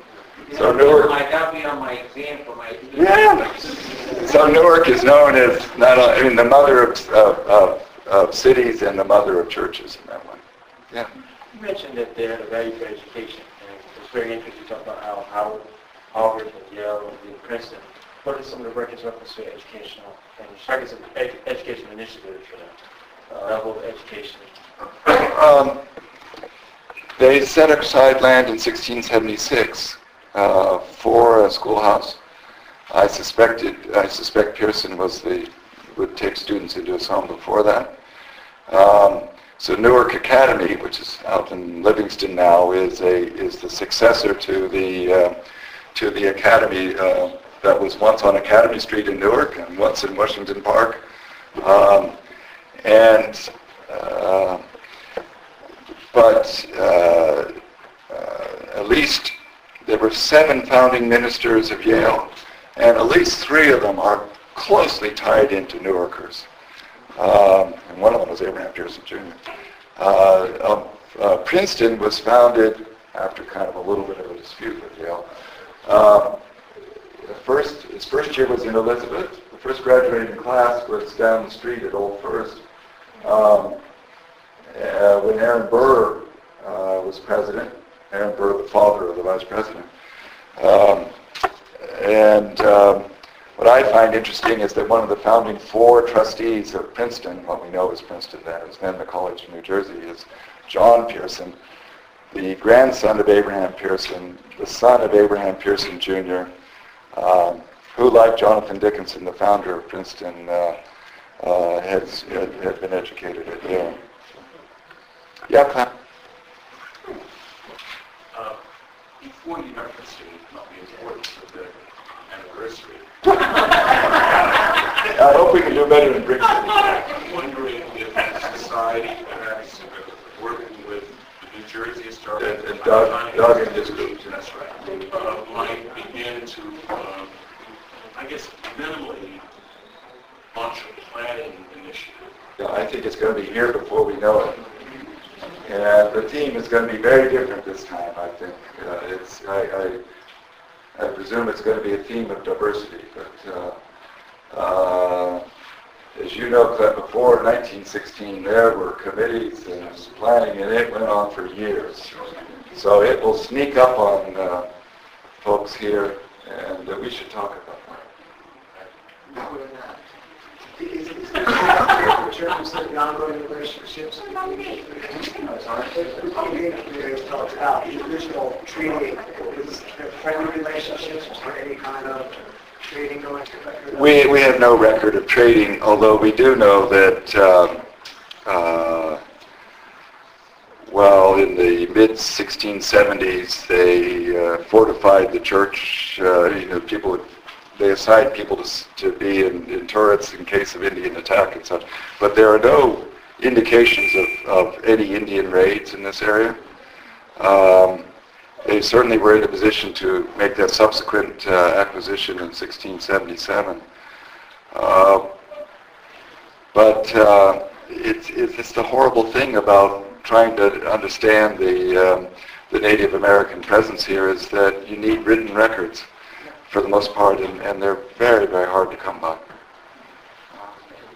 So Newark, I got me on my exam for my... yeah. So Newark is known as not, only- I mean, the mother of, of, of, of cities and the mother of churches in that way. Yeah. You mentioned that they had a value for education, and it's very interesting to talk about how Howard, Harvard, and Yale, and Princeton. What are some of the records reference to educational, and records of ed- educational initiatives for the uh, level of education? Um, they set aside land in 1676 uh, for a schoolhouse. I suspected, I suspect Pierson was the, would take students into his home before that. Um, so Newark Academy, which is out in Livingston now, is a is the successor to the uh, to the academy uh, that was once on Academy Street in Newark and once in Washington Park. Um, and uh, but uh, uh, at least there were seven founding ministers of Yale, and at least three of them are closely tied into Newarkers. Um, and one of them was Abraham Pierson Jr. Uh, um, uh, Princeton was founded after kind of a little bit of a dispute with Yale. Um, first, his first year was in Elizabeth. The first graduating class was down the street at Old First. Um, uh, when Aaron Burr uh, was president, Aaron Burr, the father of the vice president. Um, and um, what I find interesting is that one of the founding four trustees of Princeton, what we know as Princeton then, it was then the College of New Jersey, is John Pierson, the grandson of Abraham Pierson, the son of Abraham Pierson Jr., um, who, like Jonathan Dickinson, the founder of Princeton, uh, uh, has, had, had been educated at Yale. Yeah? Uh, Before you referenced the importance of the anniversary, I hope we can do better than Brick City. I'm wondering if the society perhaps uh, working with the New Jersey Historical... And- and Doug- Doug and group. That's right. Uh, Might begin to, um, I guess, minimally bunch of planning initiatives. Yeah, I think it's going to be here before we know it. And the theme is going to be very different this time, I think. Uh, It's, I, I, I presume it's going to be a theme of diversity, but, uh, uh, as you know, before 1916, there were committees and planning, and it went on for years. So it will sneak up on uh, folks here, and uh, we should talk about that. Of ongoing about the original treaty, is friendly relationships, there any kind of trading going? We, we have no record of trading, although we do know that, um, uh, well, in the mid-1670s, they uh, fortified the church, uh, you know, people, would- they assigned people to, to be in, in turrets in case of Indian attack and such. But there are no indications of, of any Indian raids in this area. Um, they certainly were in a position to make that subsequent uh, acquisition in 1677. Uh, But uh, it's, it's it's the horrible thing about trying to understand the, um, the Native American presence here is that you need written records for the most part, and, and they're very, very hard to come by.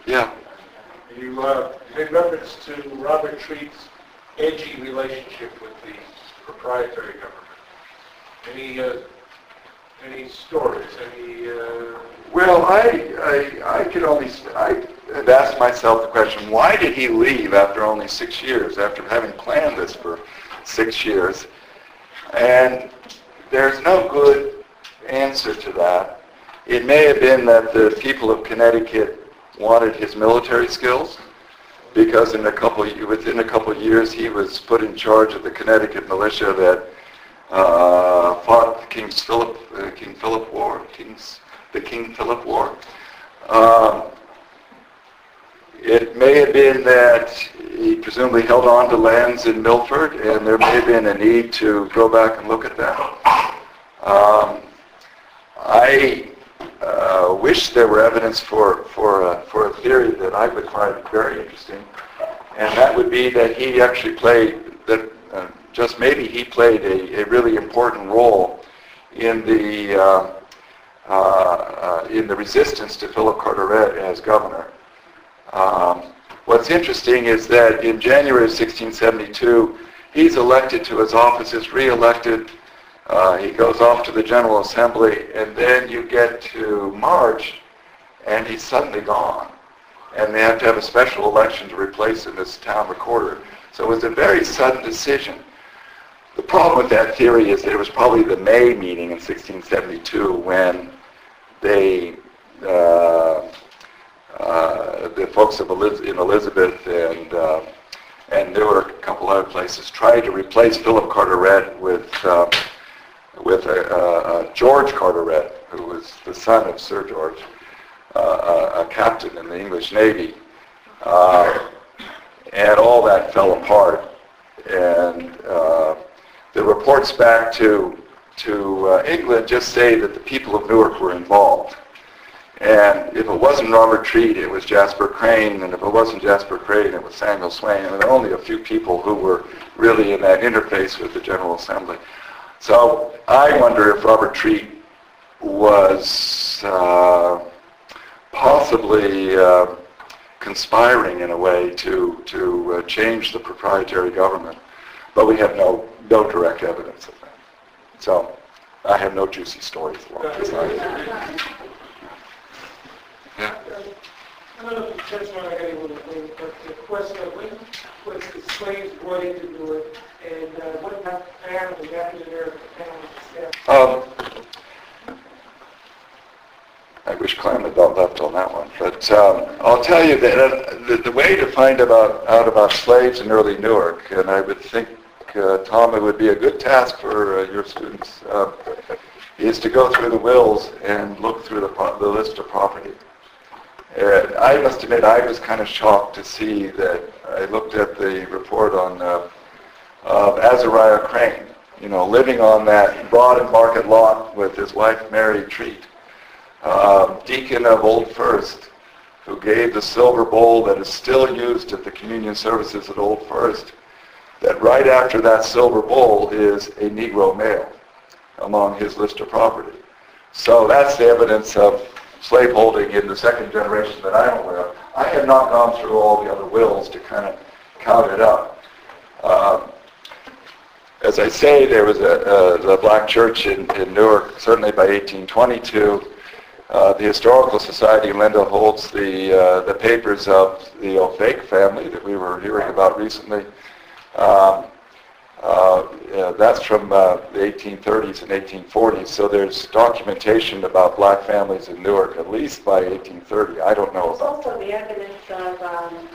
Yeah. You uh, made reference to Robert Treat's edgy relationship with the proprietary government. Any, uh, any stories, any, uh, Well, I, I, I could only, I had asked myself the question, why did he leave after only six years, after having planned this for six years? And there's no good answer to that. It may have been that the people of Connecticut wanted his military skills, because in a couple, within a couple years, he was put in charge of the Connecticut militia that uh, fought King's Philip, uh, King Philip War, King's, the King Philip War. Um, it may have been that he presumably held on to lands in Milford, and there may have been a need to go back and look at that. Um, I uh, wish there were evidence for, for, a, for a theory that I would find very interesting, and that would be that he actually played, that uh, just maybe he played a, a really important role in the, uh, uh, uh, in the resistance to Philip Carteret as governor. Um, what's interesting is that in January of 1672, he's elected to his office, is re-elected. Uh, he goes off to the General Assembly, and then you get to March, and he's suddenly gone. And they have to have a special election to replace him as town recorder. So it was a very sudden decision. The problem with that theory is that it was probably the May meeting in 1672 when they uh, uh, the folks of Eliz- in Elizabeth and uh, and there were a couple other places tried to replace Philip Carteret with uh, with a, a, George Carteret, who was the son of Sir George, uh, a, captain in the English Navy, uh, and all that fell apart. And uh, the reports back to to England just say that the people of Newark were involved. And if it wasn't Robert Treat, it was Jasper Crane, and if it wasn't Jasper Crane, it was Samuel Swain. And there were only a few people who were really in that interface with the General Assembly. So I wonder if Robert Treat was uh, possibly uh, conspiring in a way to, to uh, change the proprietary government. But we have no, no direct evidence of that. So I have no juicy stories along this line. Yeah. I don't know if you but the question of when was the slaves and uh, what about families after their? Um, I wish Clem had not left on that one, but um, I'll tell you that uh, the, the way to find about, out about slaves in early Newark, and I would think, uh, Tom, it would be a good task for uh, your students, uh, is to go through the wills and look through the, pro- the list of property. I must admit, I was kind of shocked to see that I looked at the report on uh, of Azariah Crane, you know, living on that broad and market lot with his wife Mary Treat, uh, deacon of Old First, who gave the silver bowl that is still used at the communion services at Old First, that right after that silver bowl is a Negro male among his list of property. So that's the evidence of slaveholding in the second generation that I'm aware of. I have not gone through all the other wills to kind of count it up. Um, as I say, there was a, a black church in, in Newark, certainly by 1822. Uh, the Historical Society, Linda holds the, uh, the papers of the O'Fake family that we were hearing about recently. Um, uh, yeah, that's from uh, the 1830s and 1840s, so there's documentation about black families in Newark at least by 1830. I don't know There's also that. the evidence of um,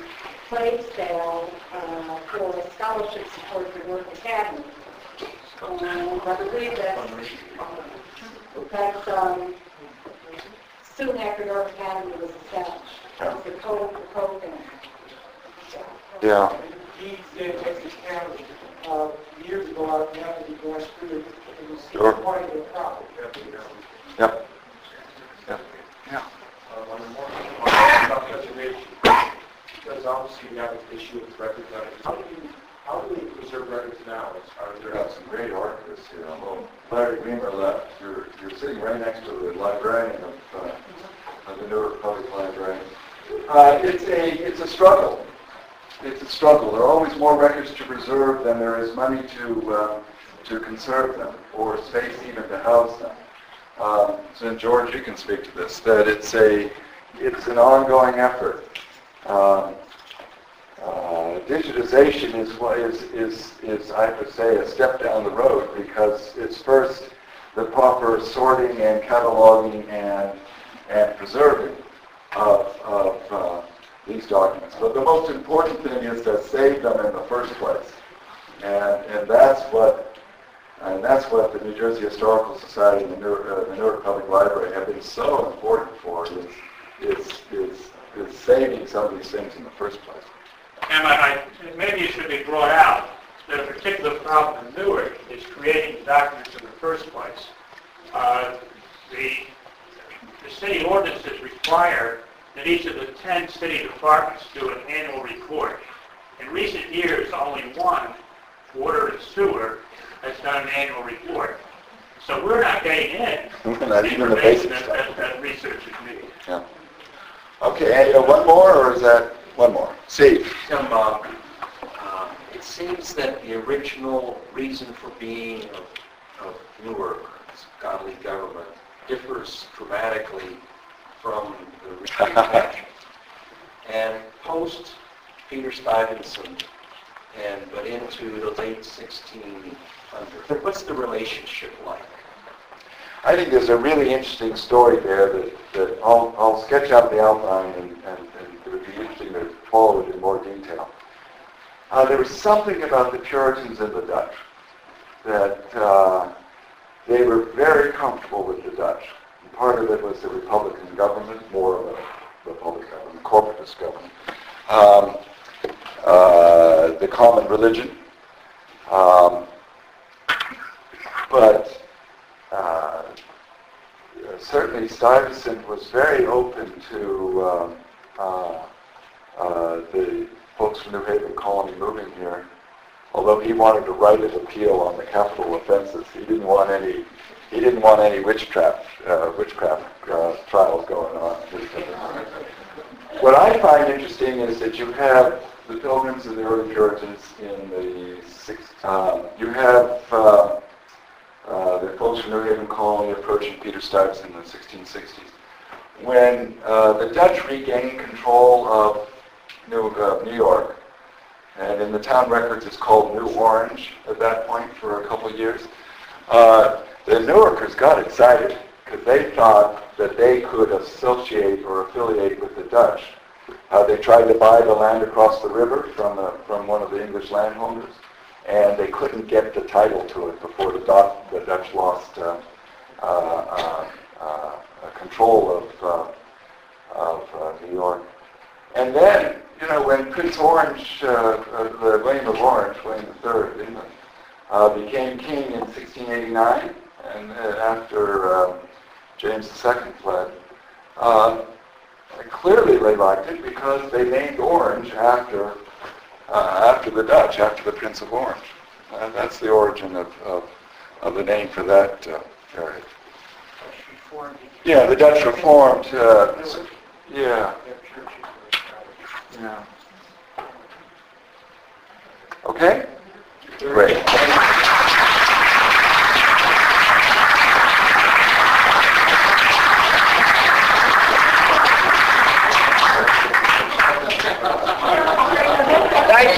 slave sale uh, for scholarship support for North Academy. Um, I believe that, that's um, soon after North Academy was established. It was the code, the code thing. Yeah. Deeds in Essex County, uh, years ago, I was having to through it, it was Sure. part of the. Yep. Yep. Yeah. Um, on the more, on about preservation, because obviously we have an issue with records on it. How do you, how do we preserve records now? Are there, got some great archivists here. Although Larry Beamer left, you're, you're sitting right next to the librarian of, uh, of the Newark Public Library. Uh, it's a, it's a struggle. It's a struggle. There are always more records to preserve than there is money to, uh, to conserve them or space even to house them. Um, so George, you can speak to this, that it's a, it's an ongoing effort. Um, uh, digitization is, what is, is, is, I would say, a step down the road because it's first the proper sorting and cataloging and, and preserving of, of uh, these documents. But the most important thing is to save them in the first place. And, and that's what and that's what the New Jersey Historical Society and the Newark, uh, the Newark Public Library have been so important for is, is, is, is saving some of these things in the first place. And I, I- maybe it should be brought out that a particular problem in Newark is creating the documents in the first place. Uh, The, the city ordinances require that each of the 10 city departments do an annual report. In recent years, only one, water and sewer, has done an annual report. So we're not getting in Not even the basic that, stuff. that that researchers need. Yeah. Okay, and, uh, one more, or is that, one more? Steve? Uh, uh, it seems that the original reason for being of, of Newark's godly government differs dramatically from the and post Peter Stuyvesant and but into the late 1600s, what's the relationship like? I think there's a really interesting story there that, that I'll, I'll sketch out the outline and, and, and it would be interesting to follow it in more detail. Uh, there was something about the Puritans and the Dutch that uh, they were very comfortable with the Dutch. And part of it was the Republican government, more of a Republican government, corporatist government. Um, uh, the common religion. Um, but uh, certainly Stuyvesant was very open to um, uh, uh, the folks from New Haven Colony moving here, although he wanted to write an appeal on the capital offenses. He didn't want any he didn't want any witchcraft uh, witchcraft uh, trials going on. What I find interesting is that you have the Pilgrims and the early Puritans in the sixth. Um, you have uh, the folks from New Haven Colony approaching Peter Stuyvesant in the 1660s. When uh, the Dutch regained control of New, uh, New York, and in the town records it's called New Orange at that point for a couple of years, uh, the Newarkers got excited because they thought that they could associate or affiliate with the Dutch. Uh, they tried to buy the land across the river from, from one of the English landowners, and they couldn't get the title to it before the, Dut- the Dutch lost uh, uh, uh, uh, control of, uh, of uh, New York. And then, you know, when Prince Orange, the William of Orange, William III of England, became king in 1689, and after um, James II fled, clearly they liked it because they named Orange after, uh, after the Dutch, after the Prince of Orange. And that's the origin of, of, of the name for that uh, area. Yeah, the Dutch Reformed, uh, yeah. Yeah. Okay? Great.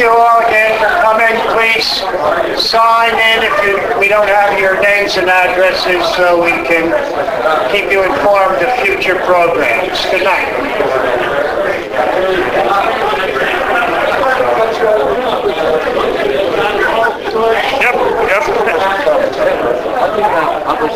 you all again for coming. Please sign in if you, we don't have your names and addresses so we can keep you informed of future programs. Good night. Yep, yep.